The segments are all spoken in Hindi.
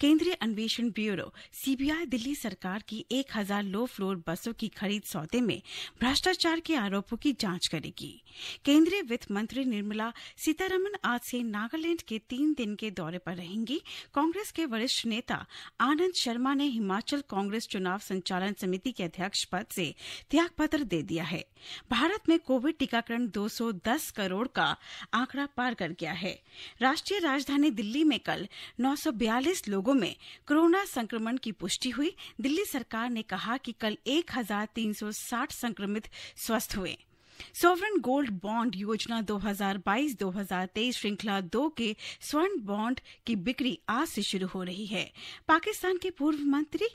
केंद्रीय अन्वेषण ब्यूरो, सीबीआई, दिल्ली सरकार की 1000 लो फ्लोर बसों की खरीद सौदे में भ्रष्टाचार के आरोपों की जाँच करेगी। केंद्रीय वित्त मंत्री निर्मला सीतारमन आज से नागालैंड के तीन दिन के दौरे पर रहेंगी। कांग्रेस के वरिष्ठ नेता आनंद शर्मा ने हिमाचल कांग्रेस चुनाव संचालन समिति के अध्यक्ष पद से त्याग पत्र दे दिया है। भारत में कोविड टीकाकरण 210 करोड़ का आंकड़ा पार कर गया है। राष्ट्रीय राजधानी दिल्ली में कल 942 लोगों में कोरोना संक्रमण की पुष्टि हुई। दिल्ली सरकार ने कहा कि कल 1360 संक्रमित स्वस्थ हुए। सोवरन गोल्ड बॉन्ड योजना 2022-2023 श्रृंखला दो के स्वर्ण बॉन्ड की बिक्री आज से शुरू हो रही है। पाकिस्तान के पूर्व मंत्री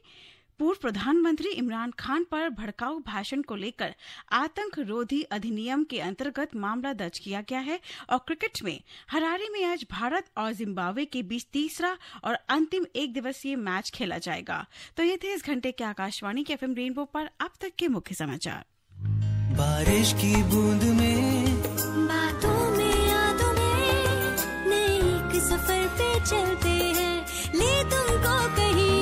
पूर्व प्रधानमंत्री इमरान खान पर भड़काऊ भाषण को लेकर आतंक रोधी अधिनियम के अंतर्गत मामला दर्ज किया गया है और क्रिकेट में हरारे में आज भारत और जिम्बाब्वे के बीच तीसरा और अंतिम एक दिवसीय मैच खेला जाएगा। तो ये थे इस घंटे के आकाशवाणी के एफएम रेनबो पर। अब तक के मुख्य समाचार। बारिश की बूंद में बातों में यादों में नए एक सफ़र पे चलते हैं। ले तुमको कहीं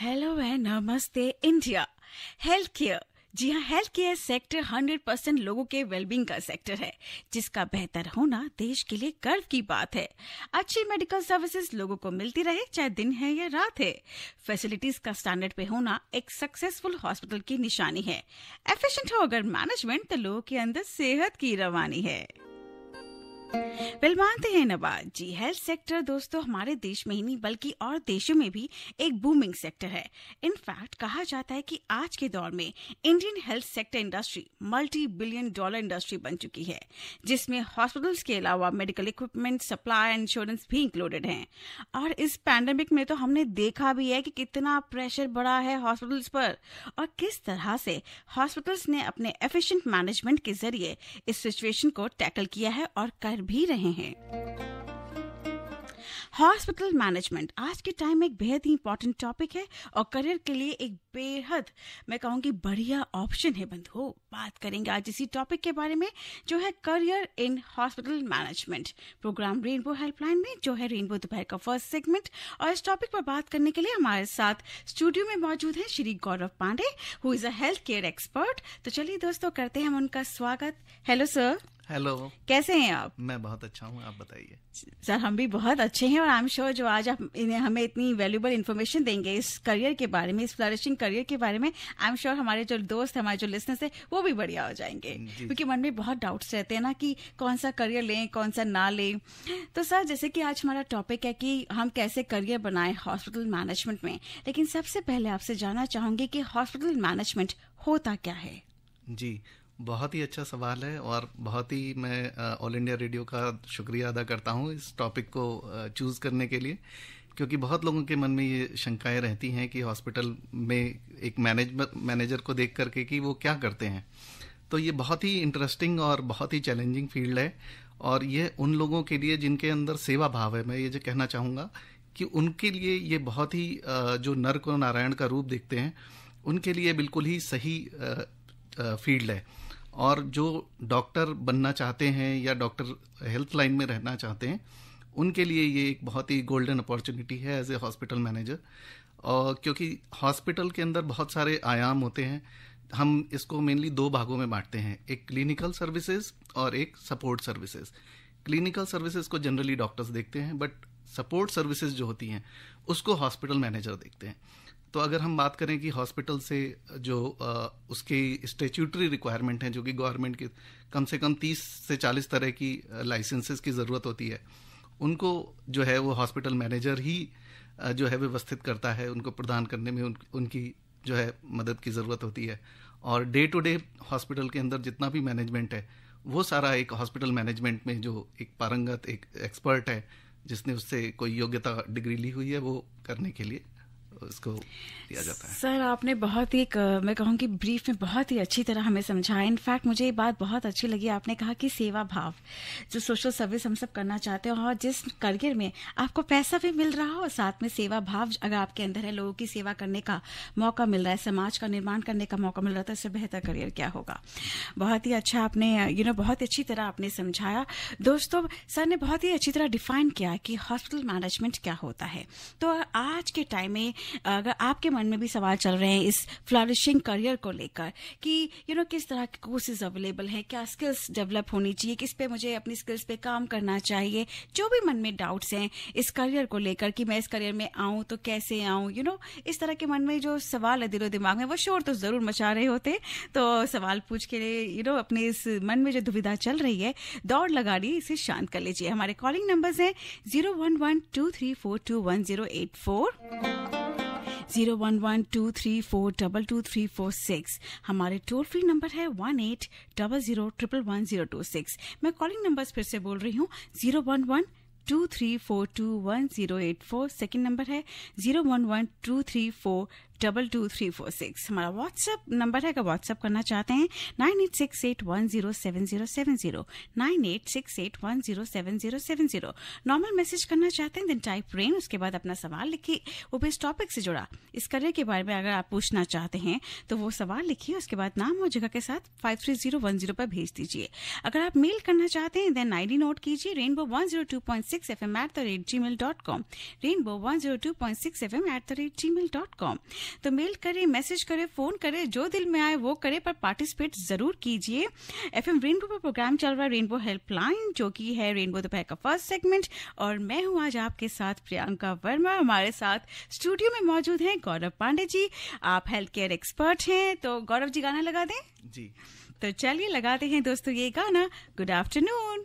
हेलो एंड नमस्ते इंडिया हेल्थ केयर जी हाँ हेल्थ केयर सेक्टर 100 परसेंट लोगों के वेलबींग का सेक्टर है, जिसका बेहतर होना देश के लिए गर्व की बात है। अच्छी मेडिकल सर्विसेज़ लोगों को मिलती रहे, चाहे दिन है या रात है। फैसिलिटीज़ का स्टैंडर्ड पे होना एक सक्सेसफुल हॉस्पिटल की निशानी है। एफिशिएंट हो अगर मैनेजमेंट तो लोगों के अंदर सेहत की रवानी है। वेल मानते हैं नवाज़ जी हेल्थ सेक्टर दोस्तों हमारे देश में ही नहीं, बल्कि और देशों में भी एक बूमिंग सेक्टर है। इनफैक्ट कहा जाता है कि आज के दौर में Indian health sector industry multi billion dollar industry बन चुकी है, जिसमें हॉस्पिटल्स के अलावा मेडिकल इक्विपमेंट सप्लाई इंश्योरेंस भी इंक्लूडेड हैं। और इस पैंडेमिक में तो हमने देखा भी है कि कितना प्रेशर बढ़ा है हॉस्पिटल्स पर। और किस तरह से हॉस्पिटल्स ने अपने एफिशिएंट मैनेजमेंट के ज़रिए इस सिचुएशन को टैकल किया है और कर भी रहे हैं। हॉस्पिटल मैनेजमेंट आज के टाइम में एक बेहद ही इंपॉर्टेंट टॉपिक है और करियर के लिए एक बेहद, मैं कहूँगी, बढ़िया ऑप्शन है बंधु। बात करेंगे आज इसी टॉपिक के बारे में, जो है career in hospital management program rainbow helpline में, जो है रेनबो दोपहर का फ़र्स्ट सेगमेंट और इस टॉपिक पर बात करने के लिए हमारे साथ स्टूडियो में मौजूद है Shri Gaurav Pandey who is a health care expert तो चलिए दोस्तों, करते हैं हम उनका स्वागत। हेलो सर हेलो कैसे हैं आप? मैं बहुत अच्छा हूँ आप बताइए। सर हम भी बहुत अच्छे हैं और आई एम श्योर जो आज आप इन्हें हमें इतनी वैल्यूबल इन्फॉर्मेशन देंगे इस करियर के बारे में इस फ्लरिशिंग करियर के बारे में आई एम श्योर हमारे जो दोस्त हमारे जो लिसनर्स है वो भी बढ़िया हो जाएँगे। क्योंकि मन में बहुत डाउट्स रहते हैं ना कि कौन सा करियर लें कौन सा ना लें। तो सर जैसे कि आज हमारा टॉपिक है कि हम कैसे करियर बनाएँ हॉस्पिटल मैनेजमेंट में। लेकिन सबसे पहले आपसे जानना चाहूँगी कि हॉस्पिटल मैनेजमेंट होता क्या है? जी बहुत ही अच्छा सवाल है और बहुत ही मैं ऑल इंडिया रेडियो का शुक्रिया अदा करता हूँ इस टॉपिक को चूज़ करने के लिए। क्योंकि बहुत लोगों के मन में ये शंकाएँ रहती हैं कि हॉस्पिटल में एक मैनेज मैनेजर को देख करके कि वो क्या करते हैं। तो ये बहुत ही इंटरेस्टिंग और बहुत ही चैलेंजिंग फ़ील्ड है और ये उन लोगों के लिए जिनके अंदर सेवा भाव है, मैं ये जो कहना चाहूँगा कि उनके लिए ये बहुत ही जो नर को नारायण का रूप देखते हैं, उनके लिए बिल्कुल ही सही फ़ील्ड है। और जो डॉक्टर बनना चाहते हैं या डॉक्टर हेल्थ लाइन में रहना चाहते हैं, उनके लिए ये एक बहुत ही गोल्डन अपॉर्चुनिटी है एज ए हॉस्पिटल मैनेजर और क्योंकि हॉस्पिटल के अंदर बहुत सारे आयाम होते हैं, हम इसको मेनली दो भागों में बांटते हैं, एक क्लिनिकल सर्विसेज़ और एक सपोर्ट सर्विसेज़ क्लिनिकल सर्विसेज़ को जनरली डॉक्टर्स देखते हैं बट सपोर्ट सर्विसेज़ जो होती हैं, उसको हॉस्पिटल मैनेजर देखते हैं। तो अगर हम बात करें कि हॉस्पिटल से जो उसकी स्टेच्यूटरी रिक्वायरमेंट है जो कि गवर्नमेंट की कम से कम 30 से 40 तरह की लाइसेंसेस की ज़रूरत होती है उनको जो है वो हॉस्पिटल मैनेजर ही जो है व्यवस्थित करता है उनको प्रदान करने में उन, उनकी जो है मदद की ज़रूरत होती है। और डे टू डे हॉस्पिटल के अंदर जितना भी मैनेजमेंट है वो सारा एक हॉस्पिटल मैनेजमेंट में जो एक पारंगत एक एक्सपर्ट है जिसने उससे कोई योग्यता डिग्री ली हुई है वो करने के लिए इसको दिया जाता है। सर, आपने बहुत ही मैं कहूँगी ब्रीफ में बहुत ही अच्छी तरह हमें समझाया। इनफैक्ट मुझे ये बात बहुत अच्छी लगी। आपने कहा कि सेवा भाव, जो सोशल सर्विस हम सब करना चाहते हो और जिस करियर में आपको पैसा भी मिल रहा हो और साथ में सेवा भाव, अगर आपके अंदर है लोगों की सेवा करने का मौका मिल रहा है, समाज का निर्माण करने का मौका मिल रहा है तो इससे बेहतर करियर क्या होगा? बहुत ही अच्छा आपने यू नो बहुत अच्छी तरह आपने समझाया। दोस्तों, सर ने बहुत ही अच्छी तरह डिफाइन किया कि हॉस्पिटल मैनेजमेंट क्या होता है। तो आज के टाइम में अगर आपके मन में भी सवाल चल रहे हैं इस फ्लरिशिंग करियर को लेकर कि यू you नो know, किस तरह के कोर्सेज अवेलेबल हैं क्या स्किल्स डेवलप होनी चाहिए किस पे मुझे अपनी स्किल्स पे काम करना चाहिए जो भी मन में डाउट्स हैं इस करियर को लेकर कि मैं इस करियर में आऊँ तो कैसे आऊँ यू नो इस तरह के मन में जो सवाल है दिलो दिमाग में वो शोर तो ज़रूर मचा रहे होते। तो सवाल पूछ के लिए यू नो अपने इस मन में जो दुविधा चल रही है दौड़ लगा ली इसे शांत कर लीजिए। हमारे कॉलिंग नंबर्स हैं zero one one two three four two one zero eight four zero one one two three four double two three four six हमारे टोल फ्री नंबर है one eight double zero triple one zero two six मैं कॉलिंग नंबर फिर से बोल रही हूँ zero one one two three four two one zero eight four second number है zero one one two three four double two three four six हमारा व्हाट्सएप नंबर है, अगर व्हाट्सएप करना चाहते हैं nine eight six eight one zero seven zero seven zero nine eight six eight one zero seven zero seven zero normal message करना चाहते हैं देन टाइप रेन उसके बाद अपना सवाल लिखिए, वो भी इस टॉपिक से जुड़ा। इस करियर के बारे में अगर आप पूछना चाहते हैं तो वो सवाल लिखिए, उसके बाद नाम और जगह के साथ five three zero one zero पर भेज दीजिए। अगर आप मेल करना चाहते हैं देन आईडी नोट कीजिए Rainbow one zero two point six F M at the rate gmail dot com Rainbow one zero two point six F M at the rate gmail dot com तो मेल करें मैसेज करें फ़ोन करें जो दिल में आए वो करें पर पार्टिसिपेट ज़रूर कीजिए। एफ़ एम रेनबो पर प्रोग्राम चल रहा है रेनबो हेल्पलाइन जो कि है रेनबो दोपहर का फ़र्स्ट सेगमेंट और मैं हूँ आज आपके साथ प्रियंका वर्मा। हमारे साथ स्टूडियो में मौजूद हैं गौरव पांडे जी। आप हेल्थ केयर एक्सपर्ट हैं तो गौरव जी गाना लगा दें? जी। तो चलिए लगाते हैं दोस्तों ये गाना। गुड आफ्टरनून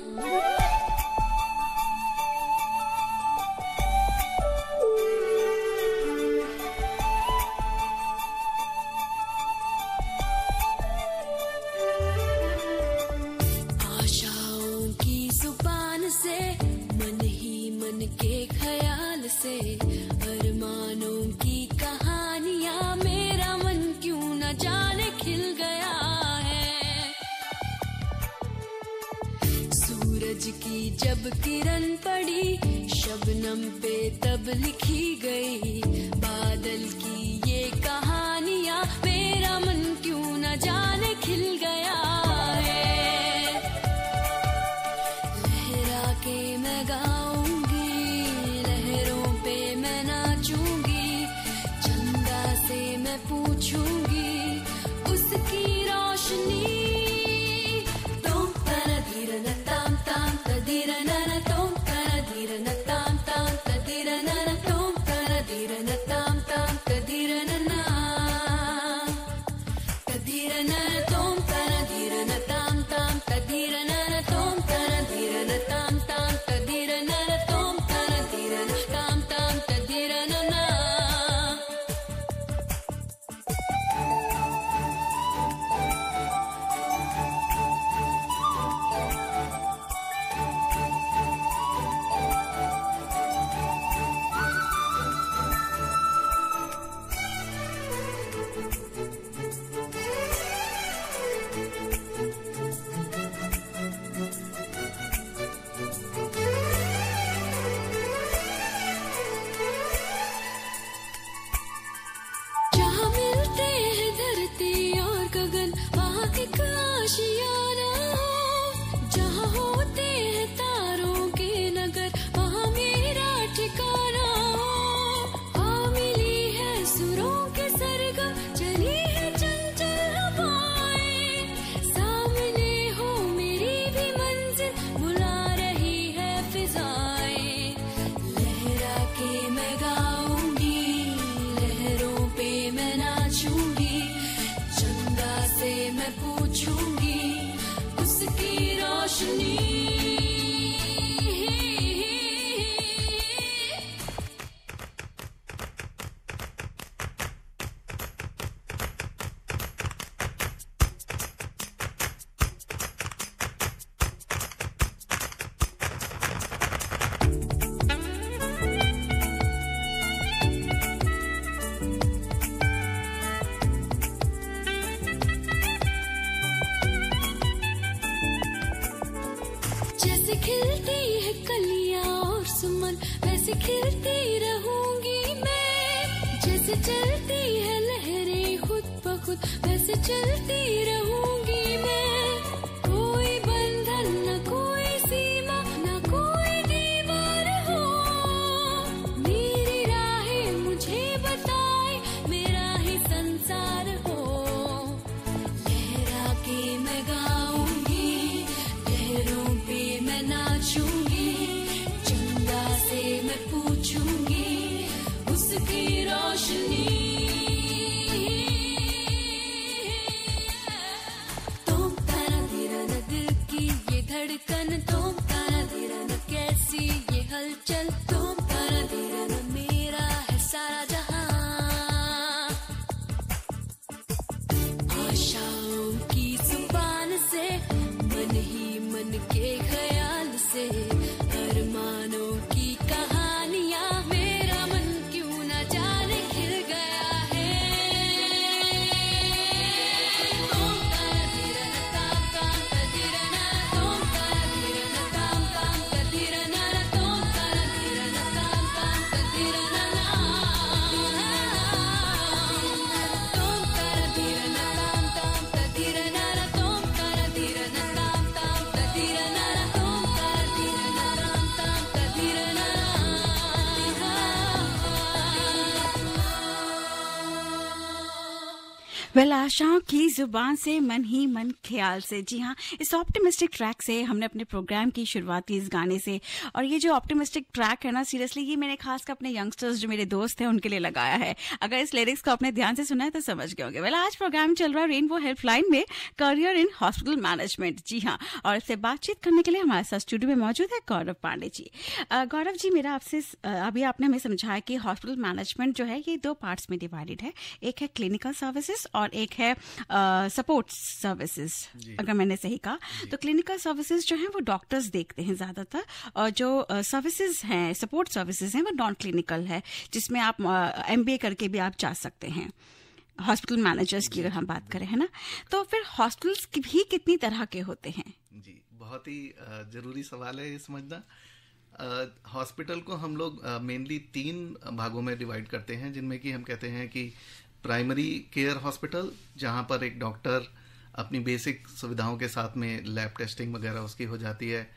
जब किरण पड़ी शबनम पे तब लिखी गई बादल की ये कहानियाँ मेरा मन आशाओं की ज़ुबान से मन ही मन ख्याल से। जी हाँ इस ऑप्टिमिस्टिक ट्रैक से हमने अपने प्रोग्राम की शुरुआत की इस गाने से। और ये जो ऑप्टिमिस्टिक ट्रैक है ना सीरियसली ये मैंने खास कर अपने यंगस्टर्स जो मेरे दोस्त हैं, उनके लिए लगाया है। अगर इस लिरिक्स को अपने ध्यान से सुना है तो समझ गए होंगे। वेल आज प्रोग्राम चल रहा है रेनबो हेल्पलाइन में करियर इन हॉस्पिटल मैनेजमेंट जी हाँ और इससे बातचीत करने के लिए हमारे साथ स्टूडियो में मौजूद है गौरव पांडे जी। गौरव जी, मेरा आपसे अभी आपने हमें समझाया कि हॉस्पिटल मैनेजमेंट जो है, ये दो पार्ट्स में डिवाइडेड है। एक है क्लिनिकल सर्विसेज़ और एक है सपोर्ट सर्विसेज़ अगर मैंने सही कहा। तो क्लिनिकल सर्विसेज़ जो है वो डॉक्टर्स देखते हैं ज़्यादातर और जो सर्विसेज़ हैं सपोर्ट सर्विसेज़ हैं वो नॉन क्लिनिकल है जिसमें आप एम uh, करके भी आप जा सकते हैं। हॉस्पिटल मैनेजर्स की अगर हम बात करें है ना? तो फिर हॉस्पिटल्स की भी कितनी तरह के होते हैं? जी बहुत ही ज़रूरी सवाल है ये समझना। हॉस्पिटल को हम लोग मेनली तीन भागों में डिवाइड करते हैं जिनमें कि हम कहते हैं कि प्राइमरी केयर हॉस्पिटल जहाँ पर एक डॉक्टर अपनी बेसिक सुविधाओं के साथ में लैब टेस्टिंग वगैरह उसकी हो जाती है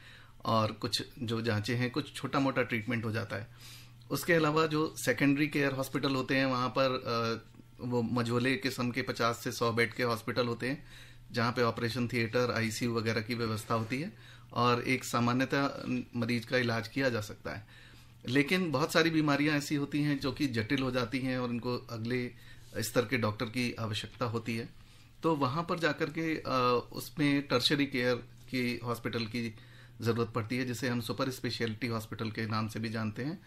और कुछ जो जांचें हैं, कुछ छोटा मोटा ट्रीटमेंट हो जाता है। उसके अलावा जो सेकेंडरी केयर हॉस्पिटल होते हैं, वहाँ पर वो मझोले किस्म के 50 से सौ बेड के हॉस्पिटल होते हैं, जहाँ पे ऑपरेशन थिएटर आईसीयू वगैरह की व्यवस्था होती है और एक सामान्यतः मरीज़ का इलाज किया जा सकता है। लेकिन बहुत सारी बीमारियाँ ऐसी होती हैं जो कि जटिल हो जाती हैं और इनको अगले स्तर के डॉक्टर की आवश्यकता होती है। तो वहाँ पर जाकर के उसमें टर्शरी केयर की हॉस्पिटल की ज़रूरत पड़ती है, जिसे हम सुपर स्पेशलिटी हॉस्पिटल के नाम से भी जानते हैं।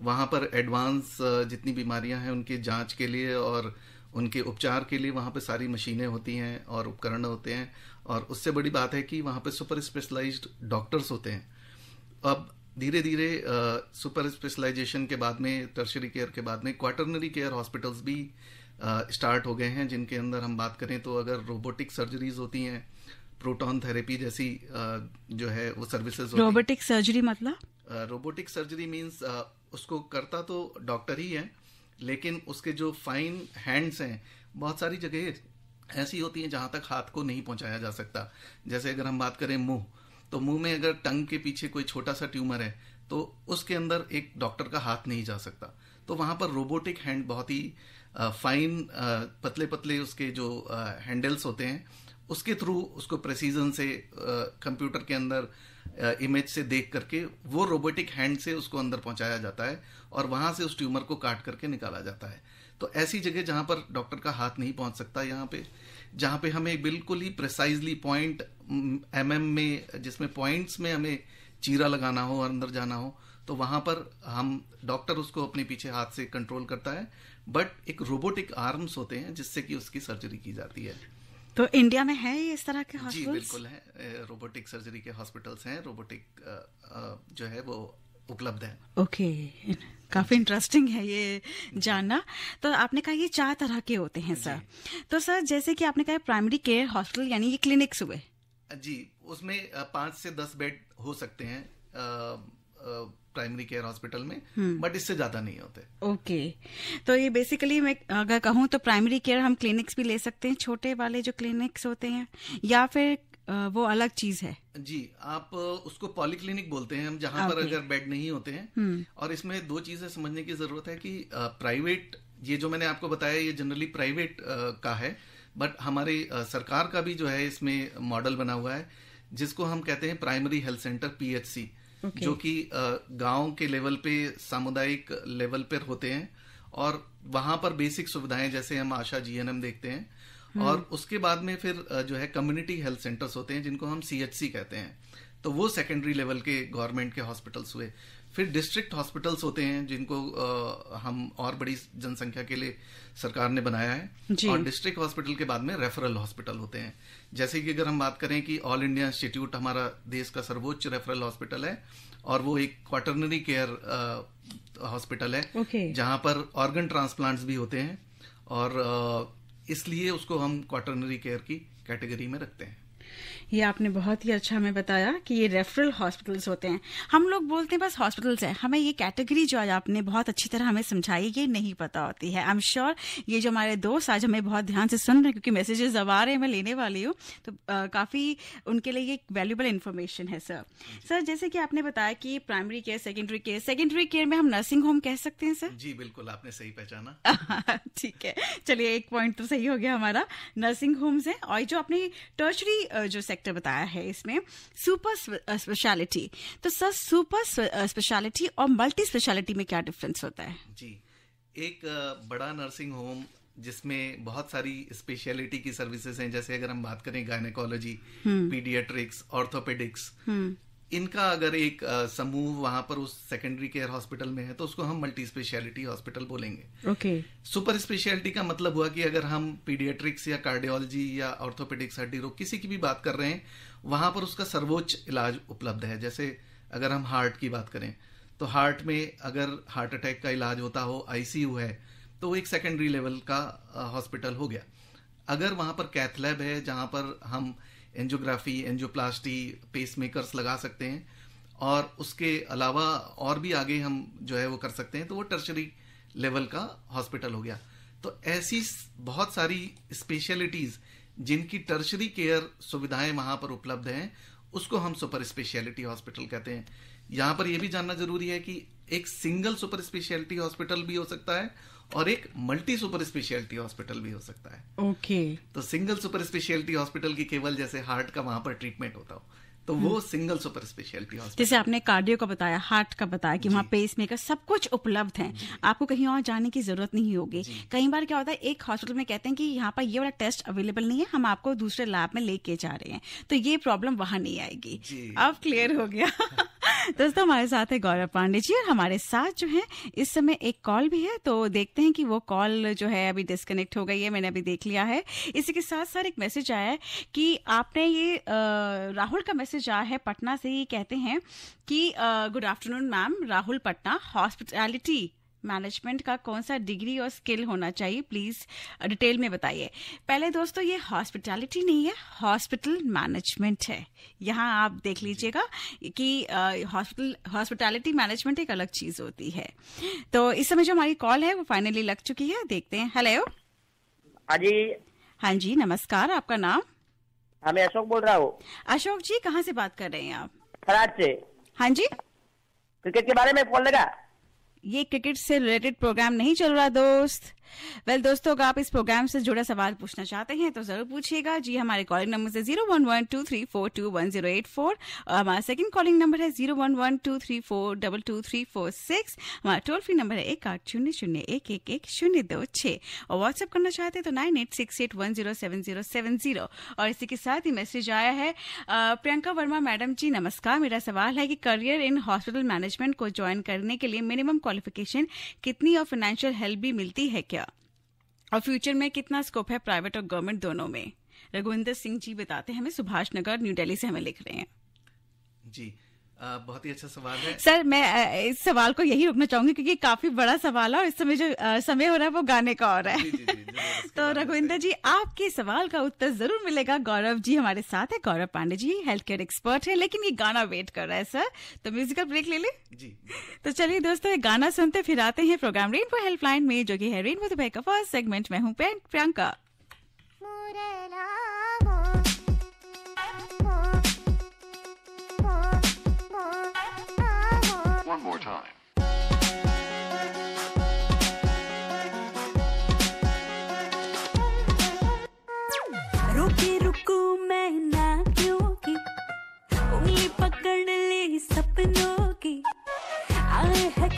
वहाँ पर एडवांस जितनी बीमारियाँ हैं उनकी जाँच के लिए और उनके उपचार के लिए वहाँ पे सारी मशीनें होती हैं और उपकरण होते हैं। और उससे बड़ी बात है कि वहाँ पे सुपर स्पेशलाइज्ड डॉक्टर्स होते हैं। अब धीरे धीरे सुपर स्पेशलाइजेशन के बाद में टर्शरी केयर के बाद में क्वार्टरनरी केयर हॉस्पिटल्स भी स्टार्ट हो गए हैं जिनके अंदर हम बात करें तो अगर रोबोटिक सर्जरीज होती हैं प्रोटॉन थेरेपी जैसी जो है वो सर्विसेज़ रोबोटिक सर्जरी मतलब? रोबोटिक सर्जरी मीन्स उसको करता तो डॉक्टर ही है लेकिन उसके जो फाइन हैंड्स हैं बहुत सारी जगह ऐसी होती हैं जहाँ तक हाथ को नहीं पहुँचाया जा सकता। जैसे अगर हम बात करें मुँह तो मुँह में अगर टंग के पीछे कोई छोटा सा ट्यूमर है तो उसके अंदर एक डॉक्टर का हाथ नहीं जा सकता। तो वहाँ पर रोबोटिक हैंड बहुत ही फाइन पतले पतले उसके जो हैंडल्स होते हैं, उसके थ्रू उसको प्रेसिजन से कंप्यूटर के अंदर इमेज से देख करके वो रोबोटिक हैंड से उसको अंदर पहुँचाया जाता है और वहाँ से उस ट्यूमर को काट करके निकाला जाता है। तो ऐसी जगह जहाँ पर डॉक्टर का हाथ नहीं पहुँच सकता यहाँ पे, जहाँ पे हमें बिल्कुल ही प्रिसाइजली पॉइंट एम में, जिसमें पॉइंट्स में हमें चीरा लगाना हो और अंदर जाना हो तो वहाँ पर हम डॉक्टर उसको अपने पीछे हाथ से कंट्रोल करता है बट एक रोबोटिक आर्म्स होते हैं जिससे कि उसकी सर्जरी की जाती है। तो इंडिया में है ये इस तरह के जी बिल्कुल है। रोबोटिक सर्जरी के हॉस्पिटल्स हैं। रोबोटिक जो है वो उपलब्ध है। ओके काफ़ी इंटरेस्टिंग है ये जानना। तो आपने कहा ये चार तरह के होते हैं सर तो सर जैसे कि आपने कहा प्राइमरी केयर हॉस्पिटल यानी ये क्लिनिक्स हुए। जी उसमें पाँच से दस बेड हो सकते हैं। प्राइमरी केयर हॉस्पिटल में बट इससे ज़्यादा नहीं होते। Okay okay. तो ये बेसिकली मैं अगर कहूँ तो प्राइमरी केयर हम क्लिनिक्स भी ले सकते हैं छोटे वाले जो क्लिनिक्स होते हैं या फिर वो अलग चीज़ है। जी आप उसको पॉलीक्लिनिक बोलते हैं हम जहाँ पर अगर बेड नहीं होते हैं। और इसमें दो चीज़ें समझने की ज़रूरत है कि प्राइवेट ये जो मैंने आपको बताया ये जनरली प्राइवेट का है बट हमारे सरकार का भी जो है इसमें मॉडल बना हुआ है जिसको हम कहते हैं primary health centre PHC Okay. जो कि गाँव के लेवल पे सामुदायिक लेवल पर होते हैं और वहाँ पर बेसिक सुविधाएँ जैसे हम आशा जीएनएम देखते हैं और उसके बाद में फिर जो है कम्युनिटी हेल्थ सेंटर्स होते हैं जिनको हम सीएचसी कहते हैं। तो वो सेकेंडरी लेवल के गवर्नमेंट के हॉस्पिटल्स हुए। फिर डिस्ट्रिक्ट हॉस्पिटल्स होते हैं जिनको अ, हम और बड़ी जनसंख्या के लिए सरकार ने बनाया है। और डिस्ट्रिक्ट हॉस्पिटल के बाद में रेफरल हॉस्पिटल होते हैं। जैसे कि अगर हम बात करें कि ऑल इंडिया इंस्टीट्यूट हमारा देश का सर्वोच्च रेफरल हॉस्पिटल है और वो एक क्वार्टरनरी केयर हॉस्पिटल है Okay. जहाँ पर ऑर्गन ट्रांसप्लांट्स भी होते हैं और इसलिए उसको हम क्वार्टरनरी केयर की कैटेगरी में रखते हैं। ये आपने बहुत ही अच्छा हमें बताया कि ये रेफरल हॉस्पिटल्स होते हैं। हम लोग बोलते हैं बस हॉस्पिटल्स है। हमें ये कैटेगरी जो आज आपने बहुत अच्छी तरह हमें समझाई ये नहीं पता होती है। आई एम श्योर ये जो हमारे दोस्त आज हमें बहुत ध्यान से सुन रहे हैं क्योंकि मैसेजेस अब आ रहे हैं मैं लेने वाली हूँ तो काफ़ी उनके लिए ये वैल्यूबल इन्फॉर्मेशन है सर सर जैसे कि आपने बताया कि primary care secondary care secondary care में हम नर्सिंग होम कह सकते हैं सर जी बिल्कुल आपने सही पहचाना। ठीक है चलिए एक पॉइंट तो सही हो गया हमारा। नर्सिंग होम्स है और जो आपने टर्चरी जो सेक्टर बताया है इसमें सुपर स्पेशलिटी तो सर सुपर स्पेशलिटी और मल्टी स्पेशलिटी में क्या डिफरेंस होता है? जी एक बड़ा नर्सिंग होम जिसमें बहुत सारी स्पेशलिटी की सर्विसेज़ हैं जैसे अगर हम बात करें गायनेकोलॉजी पीडियाट्रिक्स ऑर्थोपेडिक्स इनका अगर एक समूह वहाँ पर उस सेकेंडरी केयर हॉस्पिटल में है तो उसको हम मल्टी स्पेशलिटी हॉस्पिटल बोलेंगे। ओके। सुपर स्पेशलिटी का मतलब हुआ कि अगर हम पीडियाट्रिक्स या कार्डियोलॉजी या ऑर्थोपेडिक्स हड्डी रोग किसी की भी बात कर रहे हैं वहाँ पर उसका सर्वोच्च इलाज उपलब्ध है। जैसे अगर हम हार्ट की बात करें तो हार्ट में अगर हार्ट अटैक का इलाज होता हो आईसीयू है तो वो एक सेकेंडरी लेवल का हॉस्पिटल हो गया। अगर वहाँ पर कैथ लैब है जहाँ पर हम एंजियोग्राफी, एंजियोप्लास्टी पेस मेकर्स लगा सकते हैं। और उसके अलावा और भी आगे हम जो है वो कर सकते हैं तो वो टर्शरी लेवल का हॉस्पिटल हो गया। तो ऐसी बहुत सारी स्पेशलिटीज जिनकी टर्शरी केयर सुविधाएँ वहाँ पर उपलब्ध हैं, उसको हम सुपर स्पेशलिटी हॉस्पिटल कहते हैं। यहाँ पर यह भी जानना ज़रूरी है कि एक सिंगल सुपर स्पेशलिटी हॉस्पिटल भी हो सकता है और एक मल्टी सुपर स्पेशलिटी हॉस्पिटल भी हो सकता है। ओके तो सिंगल सुपर स्पेशलिटी हॉस्पिटल की केवल जैसे हार्ट का वहाँ पर ट्रीटमेंट होता हो तो वो सिंगल सुपर स्पेशलिटी हॉस्पिटल जैसे आपने कार्डियो का बताया हार्ट का बताया कि वहाँ पेस मेकर सब कुछ उपलब्ध है। आपको कहीं और जाने की ज़रूरत नहीं होगी। कई बार क्या होता है एक हॉस्पिटल में कहते हैं कि यहाँ पर ये वाला टेस्ट अवेलेबल नहीं है हम आपको दूसरे लैब में लेके जा रहे हैं। तो ये प्रॉब्लम वहाँ नहीं आएगी। अब क्लियर हो गया। दोस्तों, हमारे साथ है गौरव पांडे जी और हमारे साथ जो है, इस समय एक कॉल भी है तो देखते हैं कि वो कॉल जो है अभी डिस्कनेक्ट हो गई है, मैंने अभी देख लिया है। इसी के साथ सर एक मैसेज आया है कि आपने ये राहुल का मैसेज आया है पटना से, ये कहते हैं कि good afternoon ma'am Rahul Patna hospitality management का कौन सा डिग्री और स्किल होना चाहिए? प्लीज़ डिटेल में बताइए। पहले दोस्तों ये हॉस्पिटैलिटी नहीं है हॉस्पिटल मैनेजमेंट है। यहाँ आप देख लीजिएगा कि हॉस्पिटल हॉस्पिटैलिटी मैनेजमेंट एक अलग चीज़ होती है। तो इस समय जो हमारी कॉल है वो फाइनली लग चुकी है। देखते हैं। हेलो हाँ जी। हाँ जी नमस्कार। आपका नाम? हाँ मैं अशोक बोल रहा हूँ। अशोक जी कहाँ से बात कर रहे हैं आप? खराज से। हाँ जी। क्रिकेट के बारे में फ़ोन लगा ये क्रिकेट से रिलेटेड प्रोग्राम नहीं चल रहा दोस्त। वेल well, दोस्तों अगर आप इस प्रोग्राम से जुड़ा सवाल पूछना चाहते हैं तो ज़रूर पूछिएगा। जी हमारे कॉलिंग नंबर से zero one one two three four two one zero eight four और हमारा सेकंड कॉलिंग नंबर है zero one one two three four double two three four six हमारा टोल फ्री नंबर है एक आठ शून्य शून्य एक एक एक शून्य दो छः और व्हाट्सएप करना चाहते हैं तो nine eight six eight one zero seven zero seven zero और इसी के साथ ही मैसेज आया है प्रियंका वर्मा मैडम जी नमस्कार। मेरा सवाल है कि करियर इन हॉस्पिटल मैनेजमेंट को ज्वाइन करने के लिए मिनिमम क्वालिफिकेशन कितनी और फाइनेंशियल हेल्प भी मिलती है क्या? और फ्यूचर में कितना स्कोप है प्राइवेट और गवर्नमेंट दोनों में? रघुविंदर सिंह जी बताते हैं हमें सुभाष नगर न्यू दिल्ली से हमें लिख रहे हैं। जी बहुत ही अच्छा सवाल है। सर मैं इस सवाल को यही रोकना चाहूँगी क्योंकि काफ़ी बड़ा सवाल है और इस समय जो समय हो रहा है वो गाने का हो। रहा जी है जी जी तो रघुविंदर जी आपके सवाल का उत्तर ज़रूर मिलेगा। गौरव जी हमारे साथ है। Gaurav Pandey ji health care expert है लेकिन ये गाना वेट कर रहा है सर। तो म्यूजिकल ब्रेक ले ले? जी तो चलिए दोस्तों ये गाना सुनते फिर आते हैं प्रोग्राम रेनबो हेल्पलाइन में जो की है रेनबो दुबई का फ़र्स्ट सेगमेंट में हूँ प्रियंका। One more time. रुकी, रुकू मैं ना उंगली पकड़ ली सपनों की।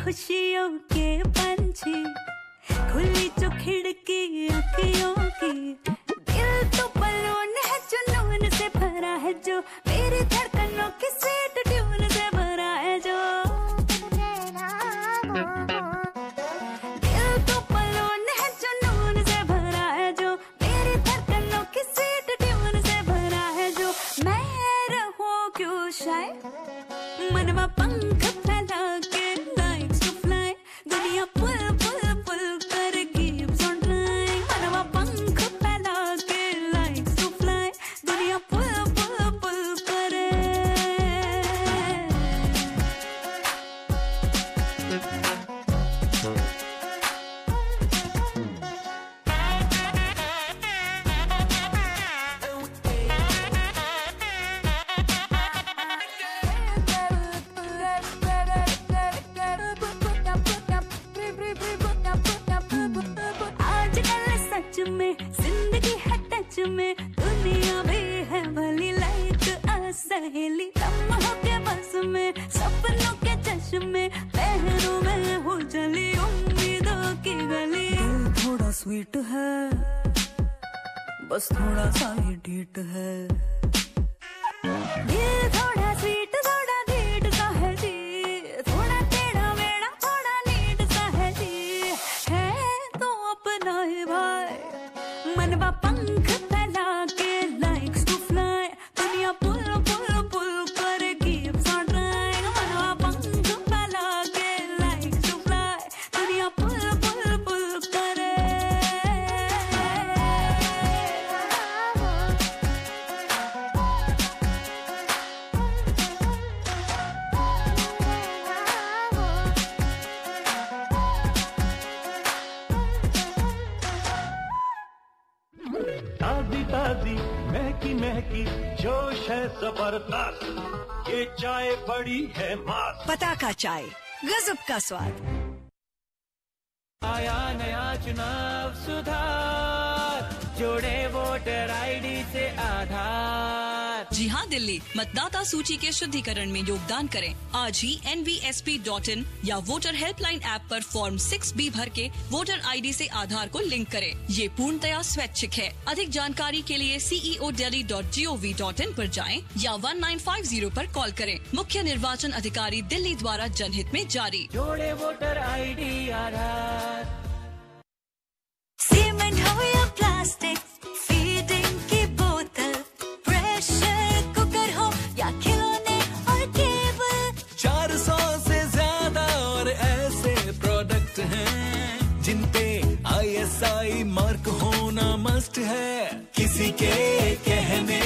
खुशियों के पंछी। खुली जो खिड़की अखियों की। थोड़ा सा ही डीट है। दिल थोड़ा स्वीट गजब का स्वाद। मतदाता सूची के शुद्धिकरण में योगदान करें। आज ही nvsp.in या वोटर हेल्पलाइन ऐप पर फॉर्म 6 बी भर के वोटर आईडी से आधार को लिंक करें। ये पूर्णतया स्वैच्छिक है। अधिक जानकारी के लिए CEO Delhi dot G O V dot in आरोप जाए या वन नाइन फाइव ज़ीरो आरोप कॉल करें। मुख्य निर्वाचन अधिकारी दिल्ली द्वारा जनहित में जारी। जोड़े वोटर आईडी आधार। है किसी के कहने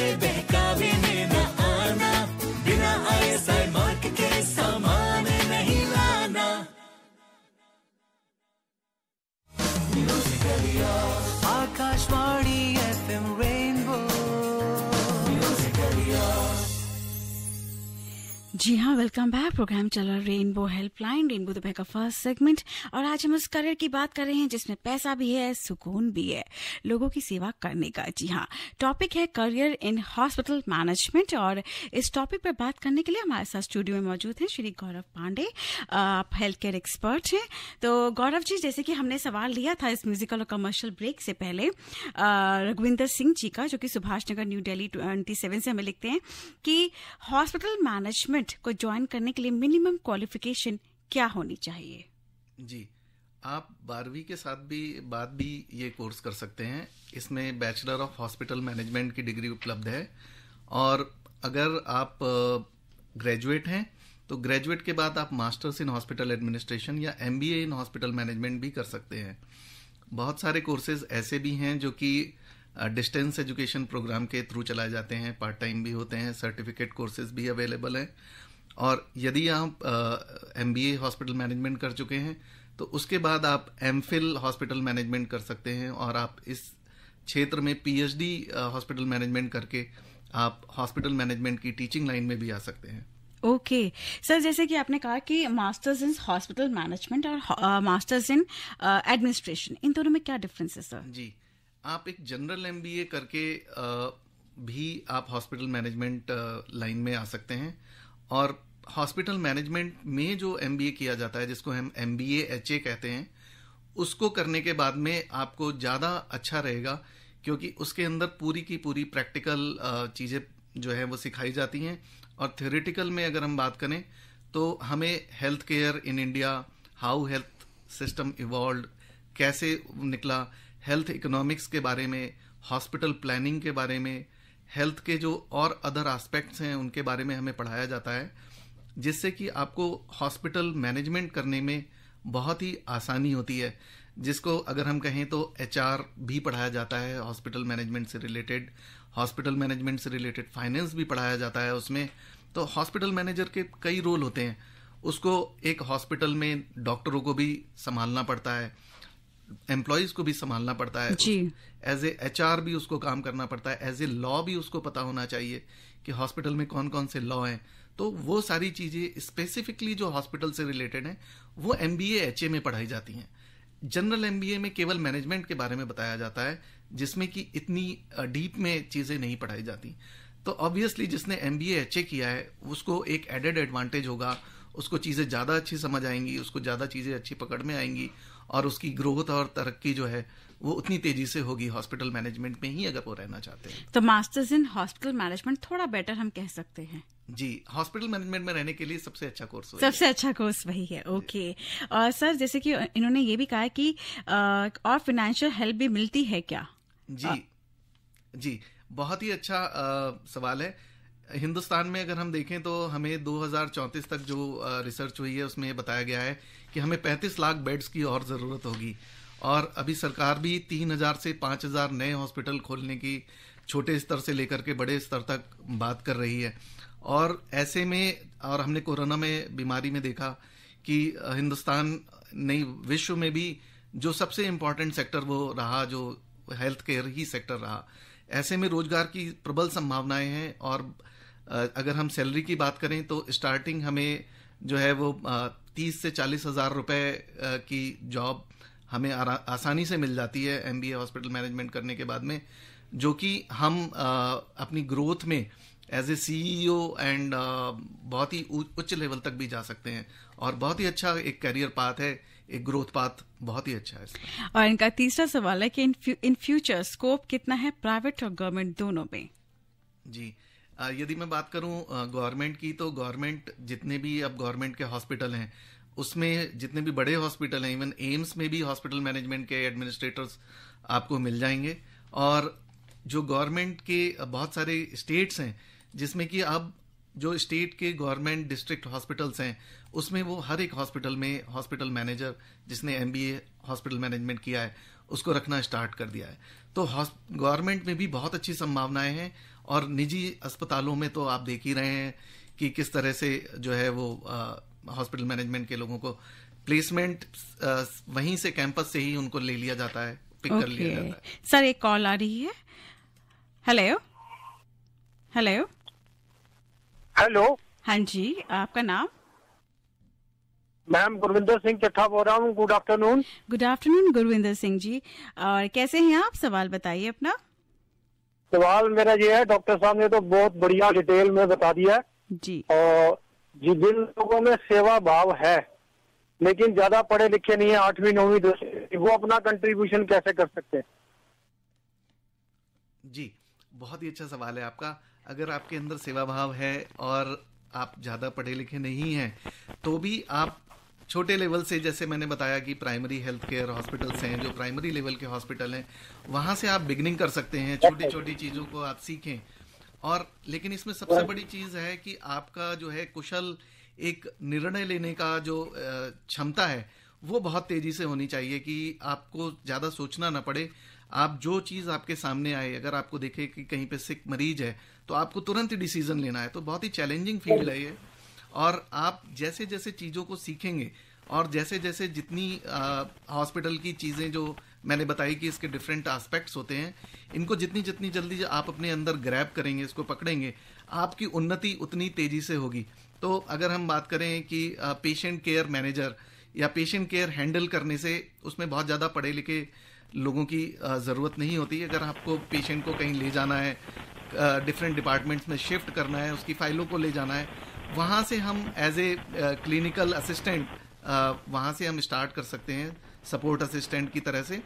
जी हाँ वेलकम बैक प्रोग्राम चला रेनबो हेल्पलाइन रेनबो दोपहर का फ़र्स्ट सेगमेंट और आज हम उस करियर की बात कर रहे हैं जिसमें पैसा भी है, सुकून भी है, लोगों की सेवा करने का। जी हाँ टॉपिक है करियर इन हॉस्पिटल मैनेजमेंट और इस टॉपिक पर बात करने के लिए हमारे साथ स्टूडियो में मौजूद हैं श्री गौरव पांडे, आप हेल्थ केयर एक्सपर्ट हैं। तो गौरव जी, जैसे कि हमने सवाल लिया था इस म्यूजिकल और कमर्शियल ब्रेक से पहले रघुविंदर सिंह जी का, जो कि सुभाष नगर न्यू डेली ट्वेंटी से हमें लिखते हैं कि हॉस्पिटल मैनेजमेंट को ज्वाइन करने के लिए मिनिमम क्वालिफिकेशन क्या होनी चाहिए? जी, आप बारहवीं के साथ भी, बाद भी ये कोर्स कर सकते हैं। इसमें बैचलर ऑफ़ हॉस्पिटल मैनेजमेंट की डिग्री उपलब्ध है। और अगर आप ग्रेजुएट हैं तो ग्रेजुएट के बाद आप मास्टर्स इन हॉस्पिटल एडमिनिस्ट्रेशन या एमबीए इन हॉस्पिटल मैनेजमेंट भी कर सकते हैं। बहुत सारे कोर्सेज ऐसे भी हैं जो कि डिस्टेंस एजुकेशन प्रोग्राम के थ्रू चलाए जाते हैं पार्ट टाइम भी होते हैं सर्टिफिकेट कोर्सेज भी अवेलेबल हैं। और यदि आप एम बी हॉस्पिटल मैनेजमेंट कर चुके हैं तो उसके बाद आप एम फिल हॉस्पिटल मैनेजमेंट कर सकते हैं और आप इस क्षेत्र में पीएचडी हॉस्पिटल मैनेजमेंट करके आप हॉस्पिटल मैनेजमेंट की टीचिंग लाइन में भी आ सकते हैं। ओके। okay. सर जैसे कि आपने कहा कि मास्टर्स इन हॉस्पिटल मैनेजमेंट और मास्टर्स इन एडमिनिस्ट्रेशन इन दोनों में क्या डिफरेंस है सर जी। आप एक जनरल एमबीए करके भी आप हॉस्पिटल मैनेजमेंट लाइन में आ सकते हैं। और हॉस्पिटल मैनेजमेंट में जो एमबीए किया जाता है, जिसको हम एमबीए एचए कहते हैं, उसको करने के बाद में आपको ज़्यादा अच्छा रहेगा, क्योंकि उसके अंदर पूरी की पूरी प्रैक्टिकल चीज़ें जो है वो सिखाई जाती हैं। और थ्योरेटिकल में अगर हम बात करें तो हमें health care in India how health system evolve कैसे निकला हेल्थ इकोनॉमिक्स के बारे में हॉस्पिटल प्लानिंग के बारे में हेल्थ के जो और अदर एस्पेक्ट्स हैं, उनके बारे में हमें पढ़ाया जाता है, जिससे कि आपको हॉस्पिटल मैनेजमेंट करने में बहुत ही आसानी होती है। जिसको अगर हम कहें तो एचआर भी पढ़ाया जाता है हॉस्पिटल मैनेजमेंट से रिलेटेड हॉस्पिटल मैनेजमेंट से रिलेटेड फाइनेंस भी पढ़ाया जाता है उसमें। तो हॉस्पिटल मैनेजर के कई रोल होते हैं, उसको एक हॉस्पिटल में डॉक्टरों को भी संभालना पड़ता है। एम्प्लॉयज़ को भी संभालना पड़ता है। जी। एज ए एच भी उसको काम करना पड़ता है। एज ए लॉ भी उसको पता होना चाहिए कि हॉस्पिटल में कौन कौन से लॉ हैं। तो वो सारी चीज़ें स्पेसिफिकली जो हॉस्पिटल से रिलेटेड हैं वो एम बी एच में पढ़ाई जाती हैं। जनरल एम में केवल मैनेजमेंट के बारे में बताया जाता है जिसमें कि इतनी डीप में चीज़ें नहीं पढ़ाई जाती। तो ऑब्वियसली जिसने एम बी एच किया है उसको एक एडेड एडवांटेज होगा उसको चीज़ें ज़्यादा अच्छी समझ आएँगी उसको ज़्यादा चीज़ें अच्छी पकड़ में आएँगी। और उसकी ग्रोथ और तरक्की जो है वो उतनी तेज़ी से होगी हॉस्पिटल मैनेजमेंट में ही अगर वो रहना चाहते हैं। तो मास्टर्स इन हॉस्पिटल मैनेजमेंट थोड़ा बेटर हम कह सकते हैं। जी हॉस्पिटल मैनेजमेंट में रहने के लिए सबसे अच्छा कोर्स सबसे अच्छा कोर्स वही है ओके और सर जैसे कि इन्होंने ये भी कहा कि अ, और फाइनेंशियल हेल्प भी मिलती है क्या? जी आ, जी बहुत ही अच्छा अ, सवाल है। हिंदुस्तान में अगर हम देखें तो हमें 2034 तक जो रिसर्च हुई है, उसमें बताया गया है कि हमें 35 लाख बेड्स की और ज़रूरत होगी। और अभी सरकार भी 3000 से 5000 नए हॉस्पिटल खोलने की छोटे स्तर से लेकर के बड़े स्तर तक बात कर रही है। और ऐसे में, और हमने कोरोना में, बीमारी में देखा कि हिंदुस्तान नहीं, विश्व में भी जो सबसे इम्पोर्टेंट सेक्टर वो रहा, जो हेल्थ केयर ही सेक्टर रहा। ऐसे में रोज़गार की प्रबल संभावनाएँ हैं और अगर हम सैलरी की बात करें तो स्टार्टिंग हमें जो है वो तीस से चालीस हज़ार रुपए की जॉब हमें आसानी से मिल जाती है एमबीए हॉस्पिटल मैनेजमेंट करने के बाद में जो कि हम अपनी ग्रोथ में एज ए सीईओ एंड बहुत ही उच्च लेवल तक भी जा सकते हैं। और बहुत ही अच्छा एक करियर पाथ है एक ग्रोथ पाथ बहुत ही अच्छा है और इनका तीसरा सवाल है कि इन फ्यूचर स्कोप कितना है प्राइवेट और गवर्नमेंट दोनों में? जी। अ, यदि मैं बात करूँ गवर्नमेंट की तो गवर्नमेंट जितने भी अब गवर्नमेंट के हॉस्पिटल हैं, उसमें जितने भी बड़े हॉस्पिटल हैं, इवन एम्स में भी हॉस्पिटल मैनेजमेंट के एडमिनिस्ट्रेटर्स आपको मिल जाएँगे। और जो गवर्नमेंट के बहुत सारे स्टेट्स हैं, जिसमें कि अब जो स्टेट के गवर्नमेंट डिस्ट्रिक्ट हॉस्पिटल्स हैं, उसमें वो हर एक हॉस्पिटल में हॉस्पिटल मैनेजर जिसने एमबीए हॉस्पिटल मैनेजमेंट किया है, उसको रखना स्टार्ट कर दिया है। तो गवर्नमेंट में भी बहुत अच्छी संभावनाएँ हैं और निजी अस्पतालों में तो आप देख ही रहे हैं कि किस तरह से जो है वो हॉस्पिटल मैनेजमेंट के लोगों को प्लेसमेंट वहीं से कैंपस से ही उनको ले लिया जाता है पिक okay. कर लिया जाता है। सर एक कॉल आ रही है। हेलो हेलो हेलो हाँ जी आपका नाम? मैम गुरविंदर सिंह चट्ठा बोल रहा हूँ। Good afternoon good afternoon Gurvinder Singh ji. और कैसे हैं आप? सवाल बताइए अपना। सवाल मेरा ये है डॉक्टर साहब ने तो बहुत बढ़िया डिटेल में बता दिया है। जी। और जी जिन लोगों में सेवा भाव है लेकिन ज़्यादा पढ़े लिखे नहीं है आठवीं नौवीं दसवीं वो अपना कंट्रीब्यूशन कैसे कर सकते हैं? जी बहुत ही अच्छा सवाल है आपका। अगर आपके अंदर सेवा भाव है और आप ज़्यादा पढ़े लिखे नहीं हैं तो भी आप छोटे लेवल से जैसे मैंने बताया कि प्राइमरी हेल्थ केयर हॉस्पिटल्स हैं जो प्राइमरी लेवल के हॉस्पिटल हैं वहाँ से आप बिगनिंग कर सकते हैं छोटी छोटी चीज़ों को आप सीखें। और लेकिन इसमें सबसे बड़ी चीज़ है कि आपका जो है कुशल एक निर्णय लेने का जो क्षमता है वो बहुत तेज़ी से होनी चाहिए कि आपको ज़्यादा सोचना ना पड़े। आप जो चीज़ आपके सामने आए अगर आपको देखे कि कहीं पे सिक मरीज़ है तो आपको तुरंत ही डिसीज़न लेना है। तो बहुत ही चैलेंजिंग फ़ील्ड है ये। और आप जैसे जैसे चीज़ों को सीखेंगे और जैसे जैसे जितनी हॉस्पिटल की चीज़ें जो मैंने बताई कि इसके डिफरेंट एस्पेक्ट्स होते हैं, इनको जितनी जितनी जल्दी आप अपने अंदर ग्रैब करेंगे, इसको पकड़ेंगे, आपकी उन्नति उतनी तेज़ी से होगी। तो अगर हम बात करें कि पेशेंट केयर मैनेजर या पेशेंट केयर हैंडल करने से उसमें बहुत ज़्यादा पढ़े लिखे लोगों की ज़रूरत नहीं होती। अगर आपको पेशेंट को कहीं ले जाना है डिफरेंट डिपार्टमेंट्स में शिफ्ट करना है, उसकी फाइलों को ले जाना है वहाँ से हम एज ए क्लिनिकल असिस्टेंट वहाँ से हम स्टार्ट कर सकते हैं सपोर्ट असिस्टेंट की तरह से।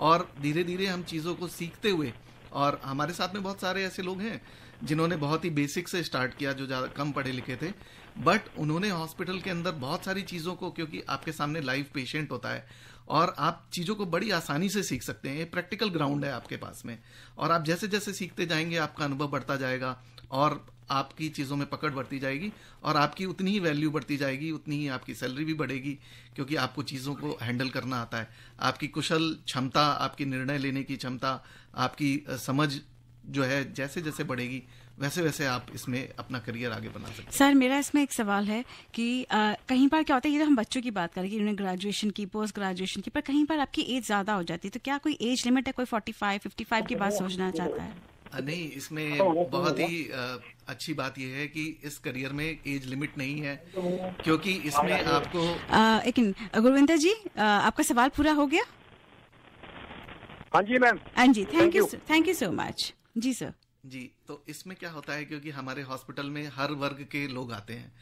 और धीरे धीरे हम चीज़ों को सीखते हुए, और हमारे साथ में बहुत सारे ऐसे लोग हैं, जिन्होंने बहुत ही बेसिक से स्टार्ट किया, जो ज़्यादा कम पढ़े लिखे थे। बट उन्होंने हॉस्पिटल के अंदर बहुत सारी चीज़ों को, क्योंकि आपके सामने लाइव पेशेंट होता है, और आप चीज़ों को बड़ी आसानी से सीख सकते हैं। प्रैक्टिकल ग्राउंड है आपके पास में। और आप जैसे जैसे सीखते जाएँगे, आपका अनुभव बढ़ता जाएगा, और आपकी चीज़ों में पकड़ बढ़ती जाएगी और आपकी उतनी ही वैल्यू बढ़ती जाएगी उतनी ही आपकी सैलरी भी बढ़ेगी क्योंकि आपको चीज़ों को हैंडल करना आता है। आपकी कुशल क्षमता आपकी निर्णय लेने की क्षमता आपकी समझ जो है जैसे जैसे बढ़ेगी वैसे वैसे आप इसमें अपना करियर आगे बना सकते हैं। सर मेरा इसमें एक सवाल है कि आ, कहीं पर क्या होता है ये तो हम बच्चों की बात करें कि उन्होंने ग्रेजुएशन की पोस्ट ग्रेजुएशन की पर कहीं पर आपकी एज ज़्यादा हो जाती है तो क्या कोई एज लिमिट है? कोई फोर्टी फाइव फिफ्टी फाइव की बात सोचना चाहता है? नहीं इसमें बहुत ही अच्छी बात यह है कि इस करियर में एज लिमिट नहीं है क्योंकि इसमें आपको लेकिन गुरविंदर जी आ, आपका सवाल पूरा हो गया? हाँ जी मैम। हाँ जी thank you thank you so much ji sir जी तो इसमें क्या होता है क्योंकि हमारे हॉस्पिटल में हर वर्ग के लोग आते हैं।